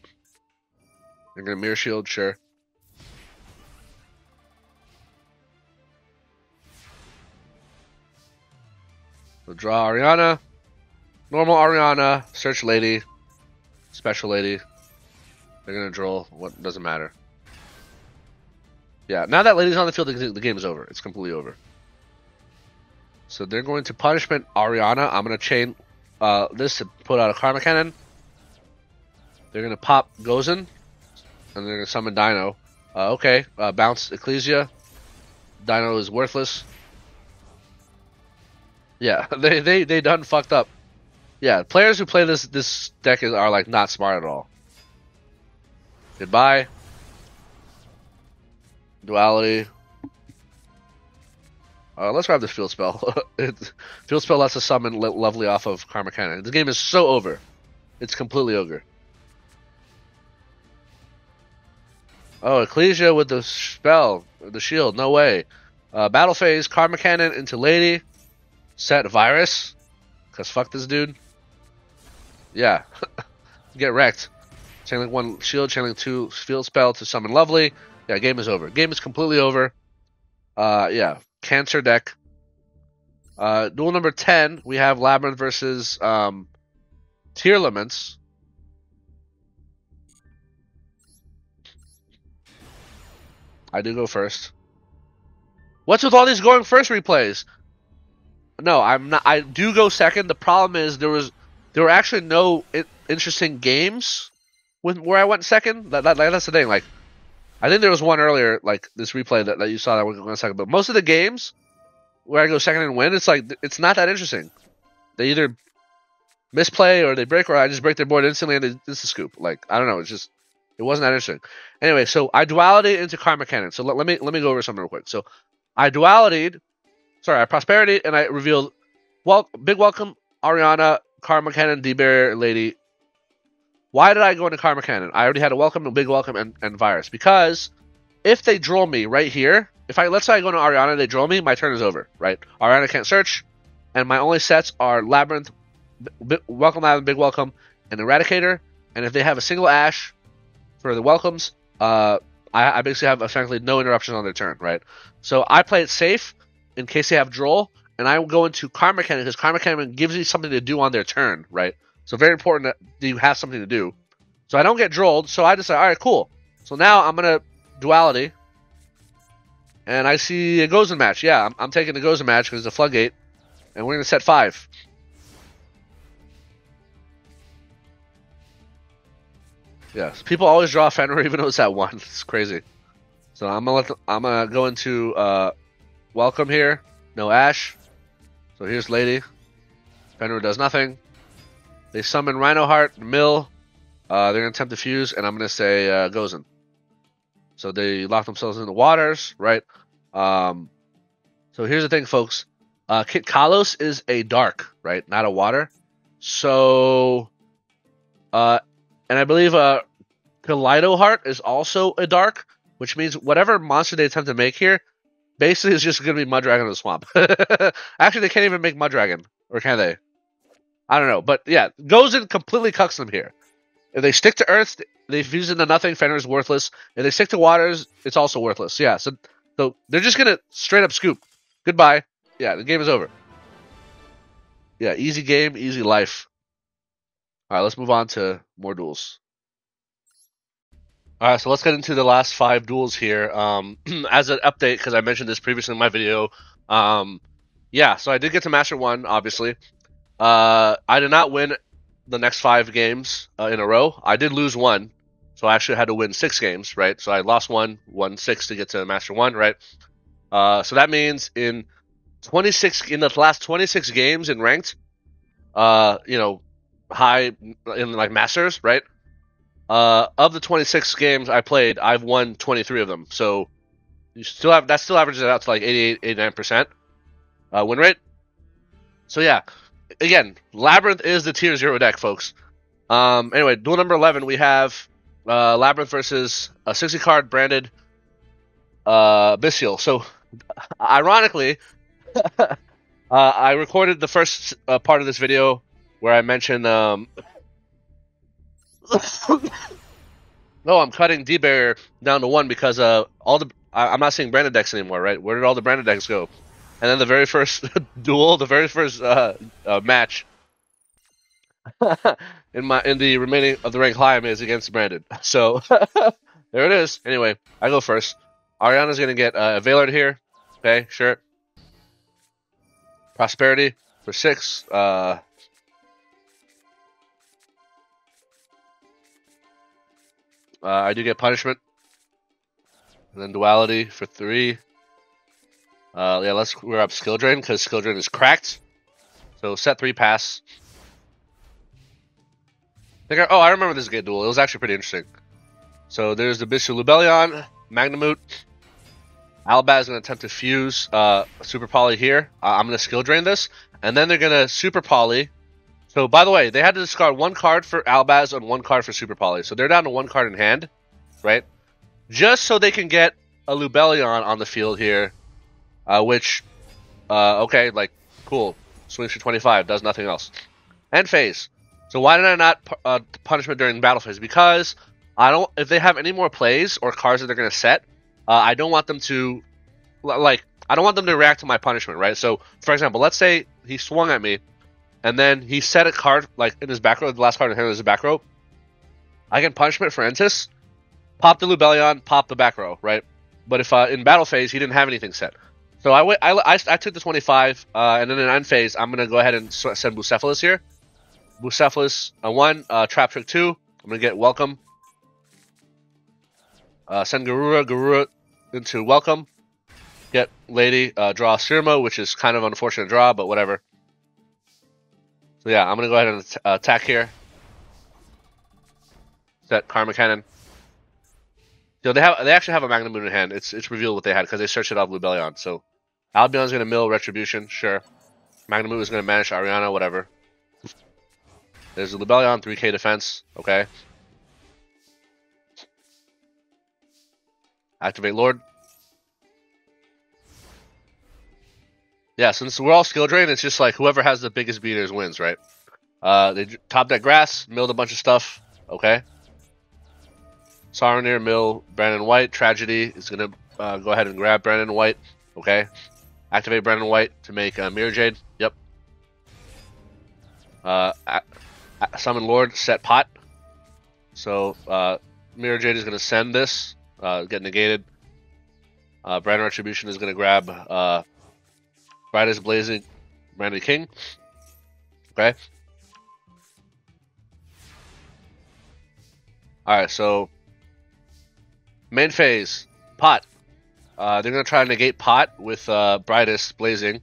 They're gonna mirror shield, sure. We'll draw Arianna, normal Arianna, search lady, special lady. They're gonna draw. What doesn't matter. Yeah, now that lady's on the field, the game is over. It's completely over. So they're going to punishment Arianna. I'm gonna chain uh, this to put out a Karma Cannon. They're gonna pop Gozen, and they're gonna summon Dino. Uh, okay, uh, bounce Ecclesia. Dino is worthless. Yeah, (laughs) they they they done fucked up. Yeah, players who play this this deck is, are like not smart at all. Goodbye. Duality. Uh, let's grab this field spell. (laughs) field spell lets us summon lovely off of Karma Cannon. The game is so over. It's completely ogre. Oh, Ecclesia with the spell, the shield. No way. Uh, battle phase, Karma Cannon into Lady. Set Virus. Because fuck this dude. Yeah. (laughs) Get wrecked. Channeling one shield, channeling two field spell to summon Lovely. Yeah, game is over. Game is completely over. Uh, yeah, Cancer deck. Uh, duel number 10, we have Labrynth versus um, Tearlaments. I do go first. What's with all these going first replays? No, I'm not. I do go second. The problem is there was there were actually no interesting games when where I went second. That, that, that's the thing. Like, I think there was one earlier, like this replay that, that you saw that went going second. But most of the games where I go second and win, it's like it's not that interesting. They either misplay or they break, or I just break their board instantly and it's a scoop. Like I don't know. It's just it wasn't that interesting. Anyway, so I duality into Karma Cannon. So let, let me let me go over something real quick. So I dualitied sorry, prosperity, and I revealed, well, big welcome, Arianna, Karma Cannon, D-Bear Lady. Why did I go into Karma Cannon? I already had a welcome, a big welcome, and, and virus. Because if they draw me right here, if I let's say I go into Arianna, they draw me, my turn is over, right? Arianna can't search, and my only sets are Labrynth, B- Welcome Labrynth, Big Welcome, and Eradicator. And if they have a single Ash for the welcomes, uh, I, I basically have frankly no interruptions on their turn, right? So I play it safe in case they have draw, and I will go into Karma Cannon because Karma Cannon gives you something to do on their turn, right? So very important that you have something to do. So I don't get drolled, so I decide, all right, cool. So now I'm gonna duality, and I see a Gozen match. Yeah, I'm, I'm taking the Gozen match because it's a floodgate, and we're gonna set five. Yes, people always draw Fenrir (laughs) even though it's at one. It's crazy. So I'm gonna let I'm gonna go into uh, welcome here. No Ash. So here's Lady. Fenrir does nothing. They summon Reinoheart, Mill. Uh, they're going to attempt to fuse, and I'm going to say uh, Gozen. So they lock themselves in the waters, right? Um, so here's the thing, folks. Uh, Kitkallos is a dark, right? Not a water. So, uh, and I believe uh, Kaleido Heart is also a dark, which means whatever monster they attempt to make here, Basically, it's just going to be Mudragon in the swamp. (laughs) Actually, they can't even make Mudragon, or can they? I don't know, but yeah, goes Gozen completely cucks them here. If they stick to Earth, they fuse into nothing. Fenrir's worthless. If they stick to waters, it's also worthless. Yeah, so so they're just gonna straight up scoop. Goodbye. Yeah, the game is over. Yeah, easy game, easy life. All right, let's move on to more duels. All right, so let's get into the last five duels here. Um, (clears throat) as an update, because I mentioned this previously in my video, um, yeah, so I did get to Master One, obviously. Uh, I did not win the next five games uh, in a row. I did lose one, so I actually had to win six games, right? So I lost one, won six to get to Master One, right? Uh, so that means in 26 in the last 26 games in ranked, uh, you know, high in like Masters, right? Uh, of the 26 games I played, I've won 23 of them. So you still have that still averages out to like 88, 89 percent uh, win rate. So yeah, again, Labrynth is the tier zero deck, folks. Um, anyway, duel number 11, we have uh, Labrynth versus a 60 card branded uh, Bystial. So, (laughs) ironically, (laughs) uh, I recorded the first uh, part of this video where I mentioned. Um, (laughs) no, I'm cutting D barrier down to one because uh, all the I, am not seeing branded decks anymore, right? Where did all the branded decks go? And then the very first (laughs) duel, the very first uh, uh, match (laughs) in my in the remaining of the rank climb is against Branded. So there it is. Anyway, I go first. Arianna's gonna get uh, Veilard here. Okay, sure. Prosperity for six. Uh, uh, I do get punishment. And then duality for three. Uh, yeah, let's we're up skill drain because skill drain is cracked. So set three pass. I I, oh, I remember this gate duel. It was actually pretty interesting. So there's the Bishop Lubellion, Magnamut. Albaz is going to attempt to fuse uh, Super Poly here. Uh, I'm going to skill drain this. And then they're going to Super Poly. So, by the way, they had to discard one card for Albaz and one card for Super Poly. So they're down to one card in hand, right? Just so they can get a Lubellion on the field here uh, which, uh, okay, like, cool. Swings for 25, does nothing else. End phase. So why did I not uh, punishment during battle phase? Because I don't. If they have any more plays or cards that they're gonna set, uh, I don't want them to, like, I don't want them to react to my punishment, right? So, for example, let's say he swung at me, and then he set a card like in his back row. The last card in hand is his back row. I can punishment for Entis, pop the Lubellion, pop the back row, right? But if uh, in battle phase he didn't have anything set, so I, went, I, I, I took the 25, uh, and then in end phase, I'm to go ahead and send Bucephalus here. Bucephalus, 1, uh, Trap Trick 2. I'm to get Welcome. Uh, send Garura, Garura into Welcome. Get Lady, uh, draw Sirma, which is kind of unfortunate draw, but whatever. So yeah, I'm to go ahead and uh, attack here. Set Karma Cannon. Know, they have they actually have a Magnamut in hand. It's it's revealed what they had because they searched it off Lubellion. So Albion's gonna mill Retribution, sure. Magnamut is gonna manage Arianna, whatever. There's a Lubellion, 3k defense, okay. Activate Lord. Yeah, since we're all skill drain, it's just like whoever has the biggest beaters wins, right? Uh, they top that grass, milled a bunch of stuff, okay. Saronir, mill, Branded in White. Tragedy is gonna uh, go ahead and grab Branded in White, okay. Activate Branded in White to make uh, Mirror Jade. Yep. Uh, summon Lord, set pot. So uh, Mirror Jade is to send this, uh, get negated. Uh, Branded Retribution is to grab uh, Brightest Blazing Branded King. Okay. Alright, so main phase, pot. Uh, they're to try to negate Pot with uh, Brightest Blazing,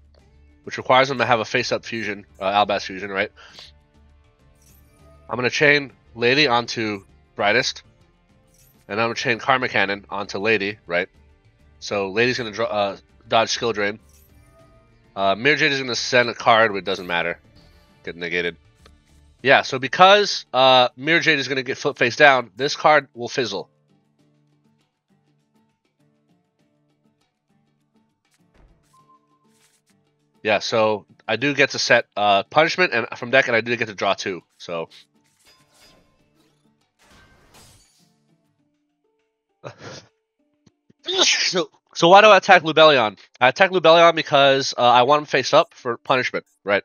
which requires them to have a face-up fusion, uh, Albaz fusion, right? I'm to chain Lady onto Brightest, and I'm to chain Karma Cannon onto Lady, right? So Lady's going to uh, dodge Skill Drain. Uh, Mirror Jade is going to send a card, but it doesn't matter. Get negated. Yeah, so because uh, Mirror Jade is going to get flip face down, this card will fizzle. Yeah, so I do get to set uh, punishment and from deck, and I do get to draw two. So. (laughs) so, so why do I attack Lubellion? I attack Lubellion because uh, I want him face up for punishment, right?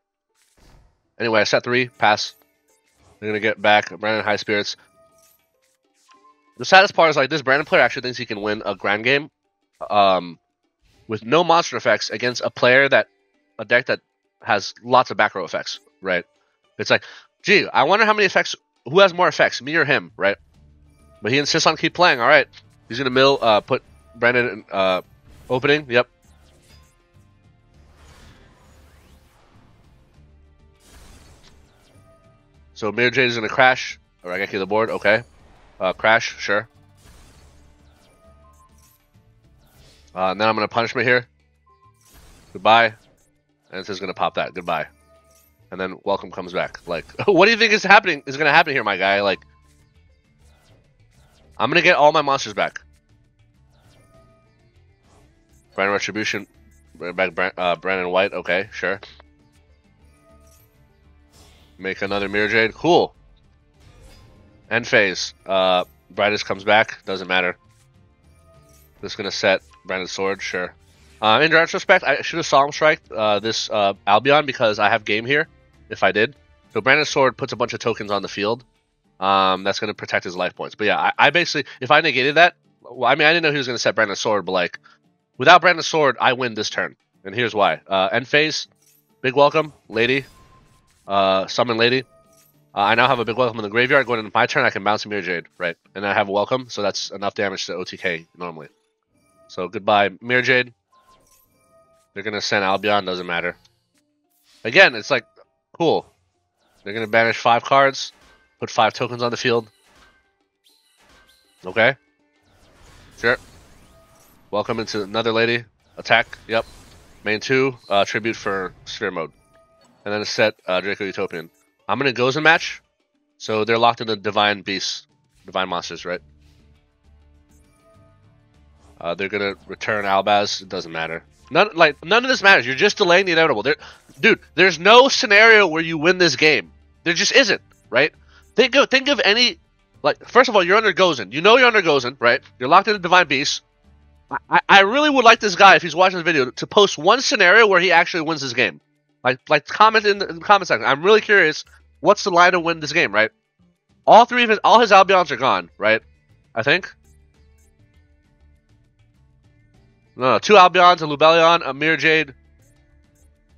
Anyway, I set three, pass. They're gonna get back Branded in High Spirits. The saddest part is like this Branded player actually thinks he can win a grand game, um, with no monster effects against a player that a deck that has lots of back row effects, right? It's like, gee, I wonder how many effects. Who has more effects, me or him, right? But he insists on keep playing. All right, he's gonna mill, uh, put Branded uh, opening. Yep. So Mirror Jade is gonna crash. Or I get the board. Okay. Uh, crash. Sure. Uh, and then I'm gonna punishment here. Goodbye. And it's just gonna pop that. Goodbye. And then welcome comes back. Like, (laughs) what do you think is happening? Is gonna happen here, my guy? Like, I'm gonna get all my monsters back. Branded Retribution, back uh, Branded in White. Okay, sure. Make another Mirror Jade. Cool. End phase. Uh, Brightest comes back. Doesn't matter. Just gonna set Brandon's sword. Sure. Uh, in retrospect, I should have Solemn Strike uh, this uh, Albion because I have game here. If I did, so Brandon's sword puts a bunch of tokens on the field. Um, that's going to protect his life points. But yeah, I, I, basically, if I negated that, well, I mean, I didn't know he was going to set Brandon's sword, but like, without Brandon's sword, I win this turn, and here's why. Uh, end phase, big welcome, lady, uh, summon lady. Uh, I now have a big welcome in the graveyard. Going into my turn, I can bounce a Mirror Jade, right? And I have a welcome, so that's enough damage to OTK normally. So goodbye, Mirror Jade. They're gonna send Albion, doesn't matter. Again, it's like cool. They're gonna banish five cards, put five tokens on the field. Okay. Sure. Welcome into another lady. Attack. Yep. Main two. Uh, tribute for sphere mode. And then a set uh, Draco Utopian. I'm gonna Gozen match. So they're locked into Divine Beasts, Divine Monsters, right? Uh, they're gonna return Albaz. It doesn't matter. None like none of this matters. You're just delaying the inevitable. There, dude. There's no scenario where you win this game. There just isn't, right? Think of think of any like. First of all, you're under Gozen. You know you're under Gozen, right? You're locked into Divine Beast. I, I really would like this guy if he's watching this video to post one scenario where he actually wins this game. Like like comment in the, in the comment section. I'm really curious. What's the line to win this game, right? All three of his all his Albions are gone, right? I think. No, no, two Albions, a Lubellion, a Mirror Jade.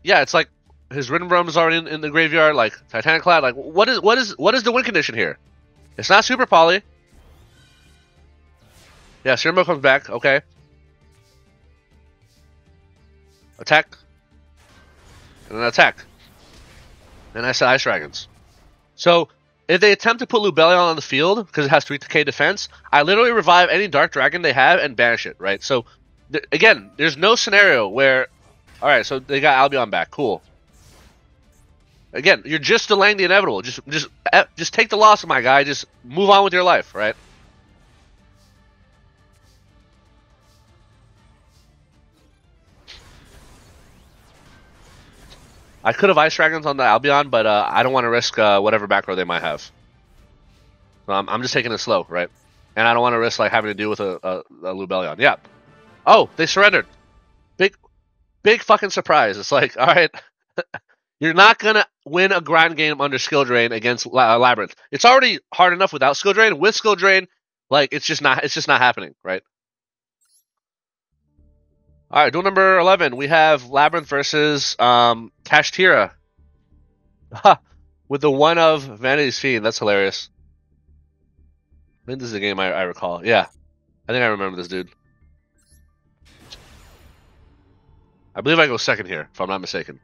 Yeah, it's like his is already in, in, the graveyard, like Titaniklad. Like, what is what is what is the win condition here? It's not Super Poly. Yeah, Sirmo comes back. Okay. Attack. And an attack. And I said Ice Dragons. So, if they attempt to put Lubellion on the field, because it has 3k defense, I literally revive any Dark Dragon they have and banish it, right? So, th- again, there's no scenario where, all right, so they got Albion back, cool. Again, you're just delaying the inevitable. Just, just, eh, just take the loss, of my guy. Just move on with your life, right? I could have Ice Dragons on the Albion, but uh, I don't want to risk uh, whatever back row they might have. So I'm, I'm just taking it slow, right? And I don't want to risk like having to deal with a, a, a Lubellion. Yeah. Oh, they surrendered. Big, big fucking surprise. It's like, (laughs) all right, (laughs) you're not gonna win a grind game under skill drain against Labrynth. It's already hard enough without skill drain. With skill drain, like it's just not, it's just not happening, right? All right, duel number eleven. We have Labrynth versus um, Kashtira. With the one of Vanity's Fiend. That's hilarious. I think this is a game I, I recall. Yeah, I think I remember this dude. I believe I go second here, if I'm not mistaken.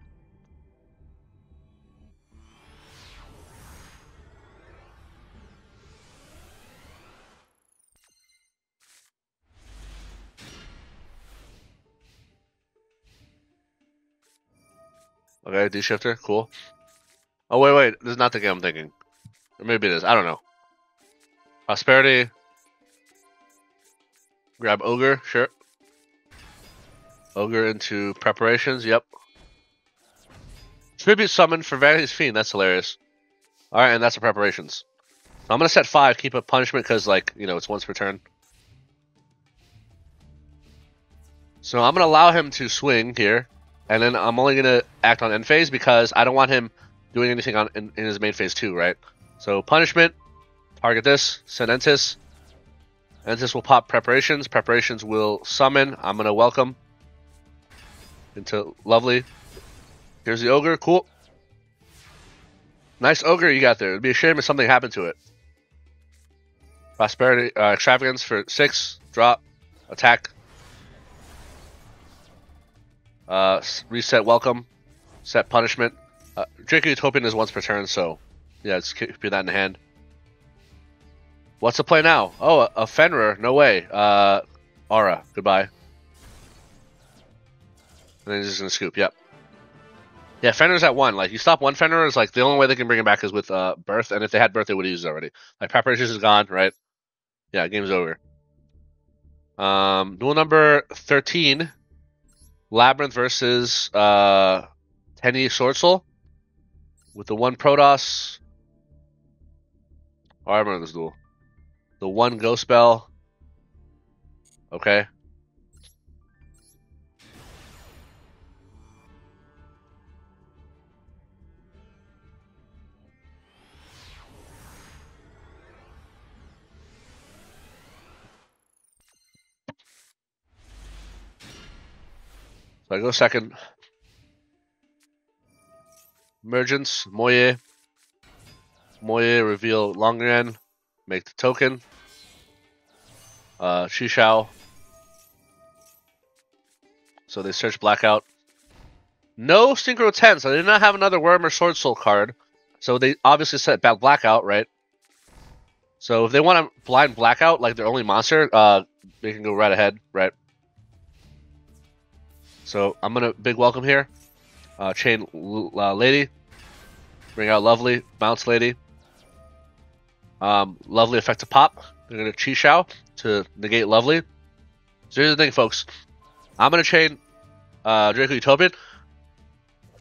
Okay, D shifter, cool. Oh wait, wait, this is not the game I'm thinking. Or maybe it is. I don't know. Prosperity. Grab ogre, sure. Ogre into preparations. Yep. Tribute summon for Vanity's Fiend. That's hilarious. All right, and that's the preparations. I'm gonna set five. Keep a punishment because, like, you know, it's once per turn. So I'm gonna allow him to swing here, and then I'm only gonna act on end phase because I don't want him doing anything on in, in his main phase too, right? So punishment. Target this. Send Entis. Entis will pop preparations. Preparations will summon. I'm gonna welcome into lovely. Here's the ogre. Cool. Nice ogre you got there. It'd be a shame if something happened to it. Prosperity, uh, extravagance for six. Drop, attack. Uh, reset welcome, set punishment. Uh, Draco Utopian is once per turn, so yeah, let's keep that in hand. What's the play now? Oh, a, a Fenrir. No way. Uh, Aura. Goodbye. And then he's just gonna scoop. Yep. Yeah, Fenrir's at one. Like you stop one Fenrir is like the only way they can bring him back is with uh birth, and if they had birth, they would have used it already. Like preparations is gone, right? Yeah, game's over. Um, duel number thirteen, Labrynth versus uh Tenyi Sword with the one Protoss. Oh, I remember this duel. The one Ghost Spell. Okay. So I go second. Emergence, Moye. Moye reveal Longren, make the token. Uh, Shishao. So they search Blackout. No Synchro 10, so they did not have another Wyrm or Sword Soul card. So they obviously set back Blackout, right? So if they want to blind Blackout like their only monster, uh, they can go right ahead, right? So I'm gonna big welcome here. Uh, chain uh, lady, bring out lovely bounce lady. Um, lovely effect to pop. They're gonna Chixiao to negate lovely. So here's the thing, folks. I'm gonna chain uh, Draco Utopian.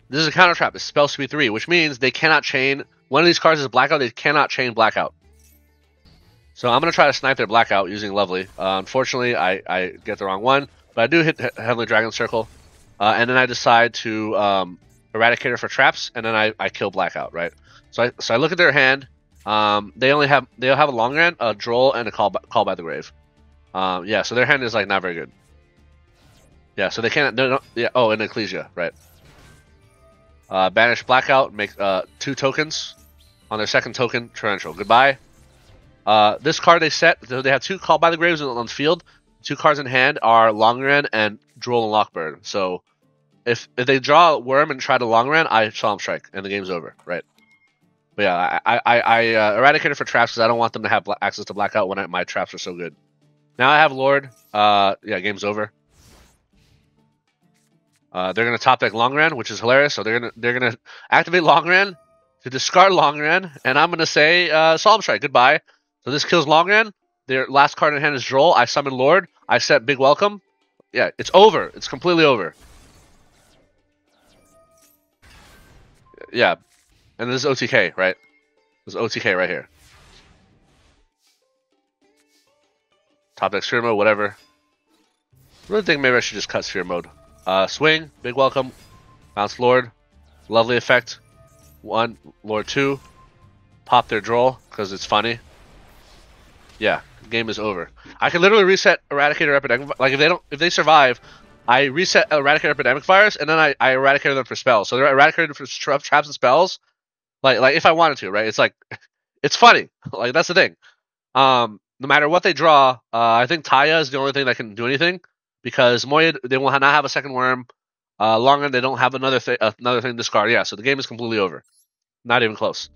This is a counter trap. It's spell speed three, which means they cannot chain. One of these cards is blackout. They cannot chain blackout. So I'm gonna try to snipe their blackout using lovely. Uh, unfortunately, I I get the wrong one. But I do hit Heavenly Dragon Circle, uh, and then I decide to um, Eradicator for traps, and then I, I kill Blackout, right? So I so I look at their hand. Um, they only have they have a long hand, a droll, and a call by, call by the grave. Um, yeah, so their hand is like not very good. Yeah, so they can't. No, no, yeah. Oh, and Ecclesia, right? Uh, banish Blackout, make uh, two tokens on their second token. Torrential. Goodbye. Uh, this card they set. They have two call by the graves on the field two cards in hand are Longren and Droll and Lockbird. So if if they draw Wyrm and try to Longren, I Solemn Strike and the game's over, right? But yeah, I I, I uh, eradicated for traps because I don't want them to have access to blackout when I, my traps are so good. Now I have Lord. Uh, yeah, game's over. Uh, they're gonna top deck Longren, which is hilarious. So they're gonna they're gonna activate Longren to discard Longren, and I'm gonna say uh, Solemn Strike goodbye. So this kills Longren. Their last card in hand is Droll. I summon Lord. I set Big Welcome. Yeah, it's over. It's completely over. Yeah. And this is OTK, right? This is OTK right here. Top deck sphere mode, whatever. Really think maybe I should just cut sphere mode. Uh, swing, big welcome, bounce lord, lovely effect. One, lord two, pop their droll because it's funny. Yeah, game is over. I can literally reset Eradicator Epidemic. Like if they don't, if they survive, I reset Eradicator Epidemic Virus, and then I, I eradicate them for spells. So they're eradicated for tra- traps and spells. Like like if I wanted to, right? It's like, (laughs) it's funny. (laughs) Like that's the thing. Um, no matter what they draw, uh, I think Taia is the only thing that can do anything because Moya they will not have a second Wyrm. Uh, Longan they don't have another thing another thing to discard. Yeah, so the game is completely over. Not even close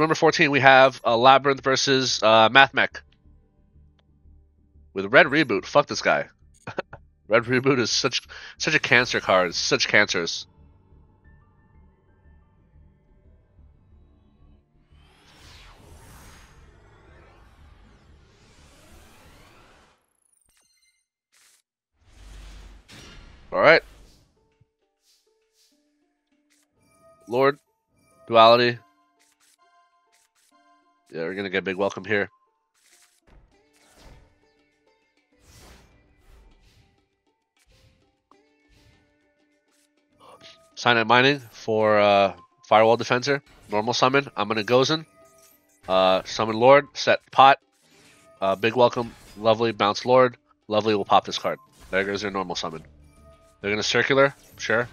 number 14, we have uh, Labrynth versus uh, Mathmech. With Red Reboot. Fuck this guy. (laughs) Red Reboot is such such a cancer card. Such cancers. Alright. Lord. Duality. Yeah, we're gonna get a big welcome here. Cynet Mining for uh, Firewall Defender. Normal summon. I'm gonna Gozen. Uh, summon Lord. Set Pot. Uh, big welcome. Lovely. Bounce Lord. Lovely will pop this card. There goes their normal summon. They're gonna Circular. Sure.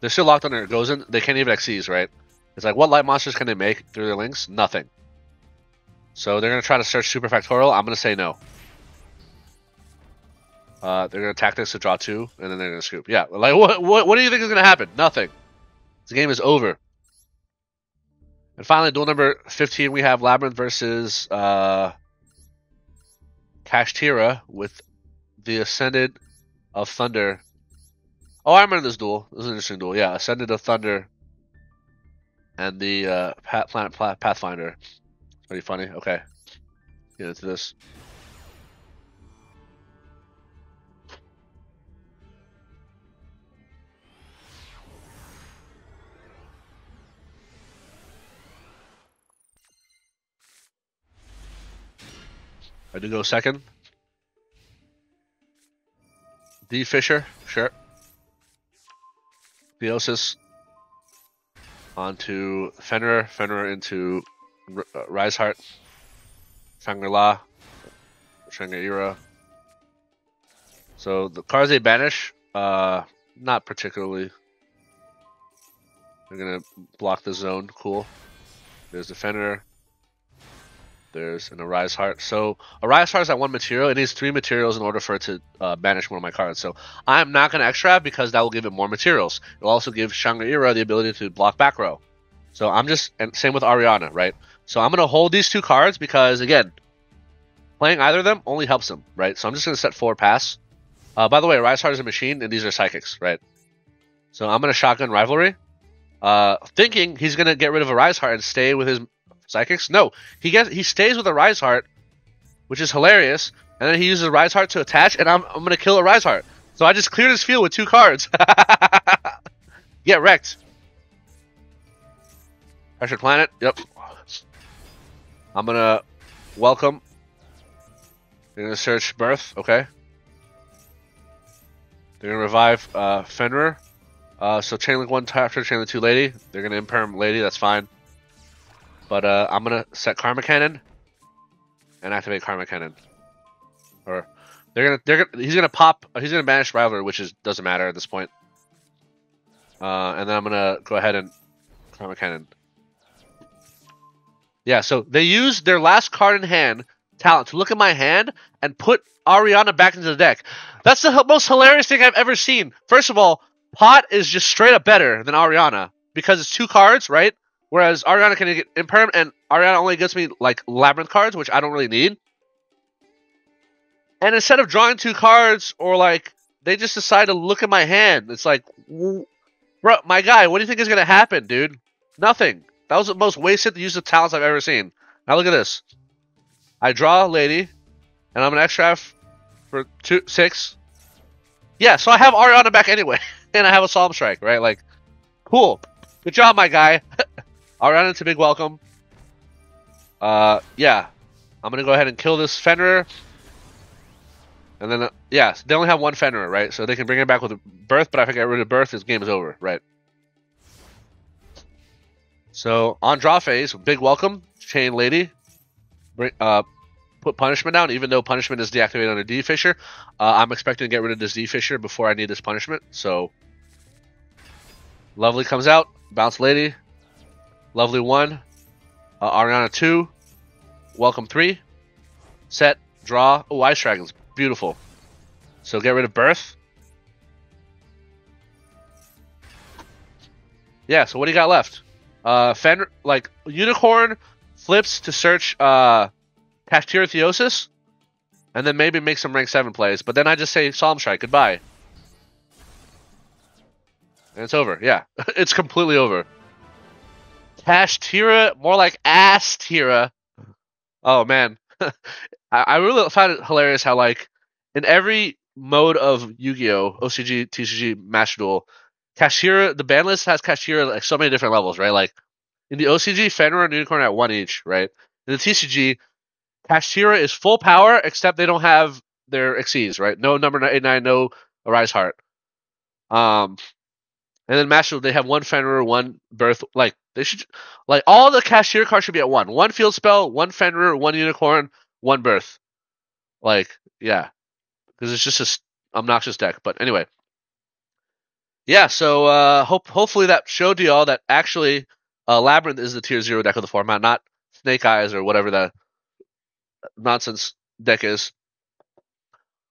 They're still locked on their Gozen. They can't even Xyz, right? It's like, what light monsters can they make through their links? Nothing. So they're going to try to search Super Factorial. I'm going to say no. Uh, they're going to attack this to draw two, and then they're going to scoop. Yeah, like, what, what, what do you think is going to happen? Nothing. The game is over. And finally, duel number 15, we have Labrynth versus uh, Kashtira with the Ascended of Thunder. Oh, I remember this duel. This is an interesting duel. Yeah, Ascended of Thunder and the uh, Planet Pathfinder. Pretty funny. Okay. Get into this. I do go second. D Fisher, sure. Theosis onto Fenrir, Fenrir into R- uh, Riseheart, Shangri-La, Shangri-Ira. So the cards they banish, uh, not particularly. They're gonna block the zone. Cool. There's the Fenrir. There's an Arise Heart. So Arise Heart is at one material. It needs three materials in order for it to uh, banish one of my cards. So I'm not going to extra because that will give it more materials. It will also give Shangri-Ira the ability to block back row. So I'm just and same with Arianna, right? So I'm going to hold these two cards because again, playing either of them only helps them, right? So I'm just going to set four pass. Uh, by the way, Arise Heart is a machine, and these are psychics, right? So I'm going to shotgun rivalry, uh, thinking he's going to get rid of Arise Heart and stay with his psychics. No, he gets he stays with a Rise Heart, which is hilarious, and then he uses a Rise Heart to attach, and I'm I'm gonna kill a Rise Heart. So I just cleared his field with two cards. (laughs) Get wrecked. Pressure Planet. Yep. I'm gonna welcome. They're gonna search birth. Okay. They're gonna revive uh, Fenrir. Uh, so Chainlink one after chain Chainlink two lady. They're gonna imperm lady. That's fine. But uh, I'm gonna set Karma Cannon and activate Karma Cannon. Or they're gonna they're gonna he's gonna pop he's gonna banish Rivalry, which is doesn't matter at this point. Uh, and then I'm gonna go ahead and Karma Cannon. Yeah, so they use their last card in hand talent to look at my hand and put Arianna back into the deck. That's the most hilarious thing I've ever seen. First of all, Pot is just straight up better than Arianna because it's two cards, right? Whereas Arianna can get imperm, and Arianna only gets me like Labrynth cards, which I don't really need. And instead of drawing two cards, or like they just decide to look at my hand, it's like, bro, my guy, what do you think is gonna happen, dude? Nothing. That was the most wasted use of talents I've ever seen. Now look at this. I draw a lady, and I'm an extra for two six. Yeah, so I have Arianna back anyway, (laughs) and I have a Solemn Strike, right? Like, cool. Good job, my guy. (laughs) Arianna, it's a big welcome. Uh, yeah. I'm gonna go ahead and kill this Fenrir. And then, uh, yeah, they only have one Fenrir, right? So they can bring it back with Birth, but if I get rid of Birth, this game is over, right? So, on draw phase, big welcome, Chain Lady. Uh, put Punishment down, even though Punishment is deactivated on a D Fisher. Uh, I'm expecting to get rid of this D Fisher before I need this Punishment, so... Lovely comes out, Bounce Lady, Lovely one. Uh, Arianna two. Welcome three. Set. Draw. Oh, Ice Dragons. Beautiful. So get rid of Birth. Yeah, so what do you got left? Uh, like, Unicorn flips to search uh, Kashtira Theosis, and then maybe make some rank 7 plays, but then I just say Solemn Strike, goodbye. And it's over, yeah. (laughs) it's completely over. Kashtira, more like ass Tira. Oh man, (laughs) I, I really found it hilarious how like in every mode of Yu-Gi-Oh, OCG, TCG, Master Duel, Kashtira, the ban list has Kashtira like so many different levels, right? Like in the OCG, Fenrir and Unicorn at one each, right? In the TCG, Kashtira is full power except they don't have their Xyz, right? No number eight nine, no Arise Heart. Um, and then Master, they have one Fenrir, one Birth. Like they should, like all the Kashtira cards should be at one. One Field Spell, one Fenrir, one Unicorn, one Birth. Like yeah, because it's just a obnoxious deck. But anyway, yeah, so uh, hope hopefully that showed y'all that actually uh, Labrynth is the tier zero deck of the format, not Snake Eyes or whatever the nonsense deck is.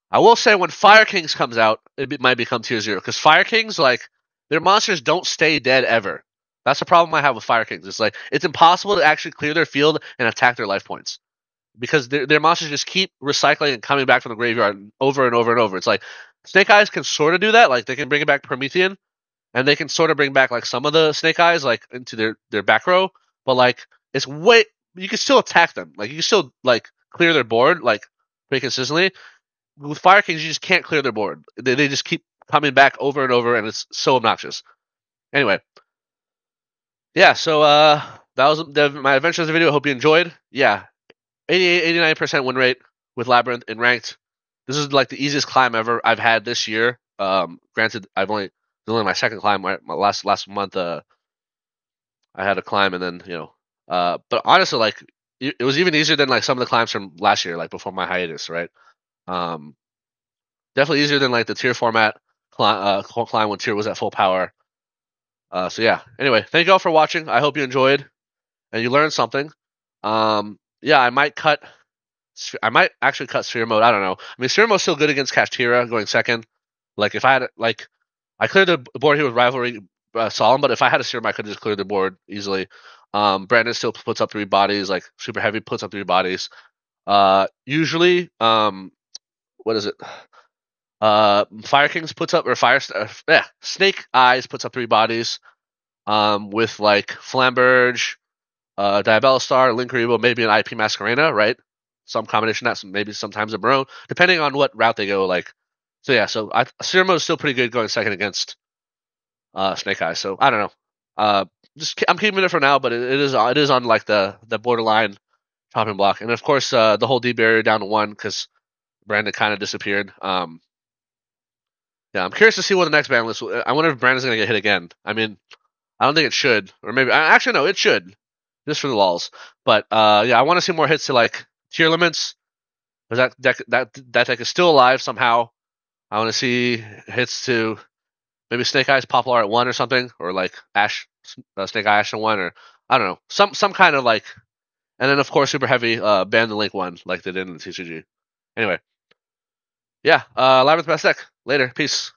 I will say when Fire Kings comes out, it might become tier zero because Fire Kings like their monsters don't stay dead ever. That's the problem I have with Fire Kings. It's like it's impossible to actually clear their field and attack their life points because their, their monsters just keep recycling and coming back from the graveyard over and over and over. It's like Snake Eyes can sort of do that. Like they can bring it back Promethean, and they can sort of bring back like some of the Snake Eyes like into their their back row. But like it's way you can still attack them. Like you can still like clear their board like pretty consistently. With Fire Kings, you just can't clear their board. They they just keep coming back over and over, and it's so obnoxious. Anyway, yeah. So uh, that was the, my adventures video. I Hope you enjoyed. Yeah, 88, 89% win rate with Labrynth in ranked. This is like the easiest climb ever I've had this year. Um, granted, I've only only my second climb. My, my last last month, uh, I had a climb, and then you know, uh, but honestly, like it, was even easier than like some of the climbs from last year, like before my hiatus, right? Um, definitely easier than like the tier format climb, uh, climb when tier was at full power. Uh, so yeah. Anyway, thank you all for watching. I hope you enjoyed and you learned something. Um, yeah, I might cut. I might actually cut sphere mode. I don't know. I mean, sphere mode's still good against Kashtira going second. Like if I had like, I cleared the board here with rivalry uh, solemn, but if I had a serum, I could just clear the board easily. Um, Branded still puts up three bodies. Like super heavy puts up three bodies. Uh, usually, um, what is it? Uh, Fire Kings puts up or Fire uh, yeah Snake Eyes puts up three bodies. Um, with like Flamberge, uh, Diabellstar, Linkuriboh, maybe an IP Masquerena, right? Some combination that, maybe sometimes a Baronne, depending on what route they go. Like, so yeah, so I, Serum is still pretty good going second against uh, Snake Eyes. So I don't know. Uh, just I'm keeping it for now, but it, it is it is on like the the borderline chopping block, and of course uh, the whole D barrier down to one because Branded kind of disappeared. Um, yeah, I'm curious to see what the next ban list. I wonder if Branded's gonna get hit again. I mean, I don't think it should, or maybe I actually no, it should, just for the lulls. But uh, yeah, I want to see more hits to like Tearlaments. Because that deck that that deck is still alive somehow. I want to see hits to maybe Snake Eyes Poplar at one or something, or like Ash uh, Snake Eye Ash at one, or I don't know, some some kind of like. And then of course super heavy uh, ban the link one like they did in the TCG. Anyway, yeah, uh, Labrynth best deck. Later, peace.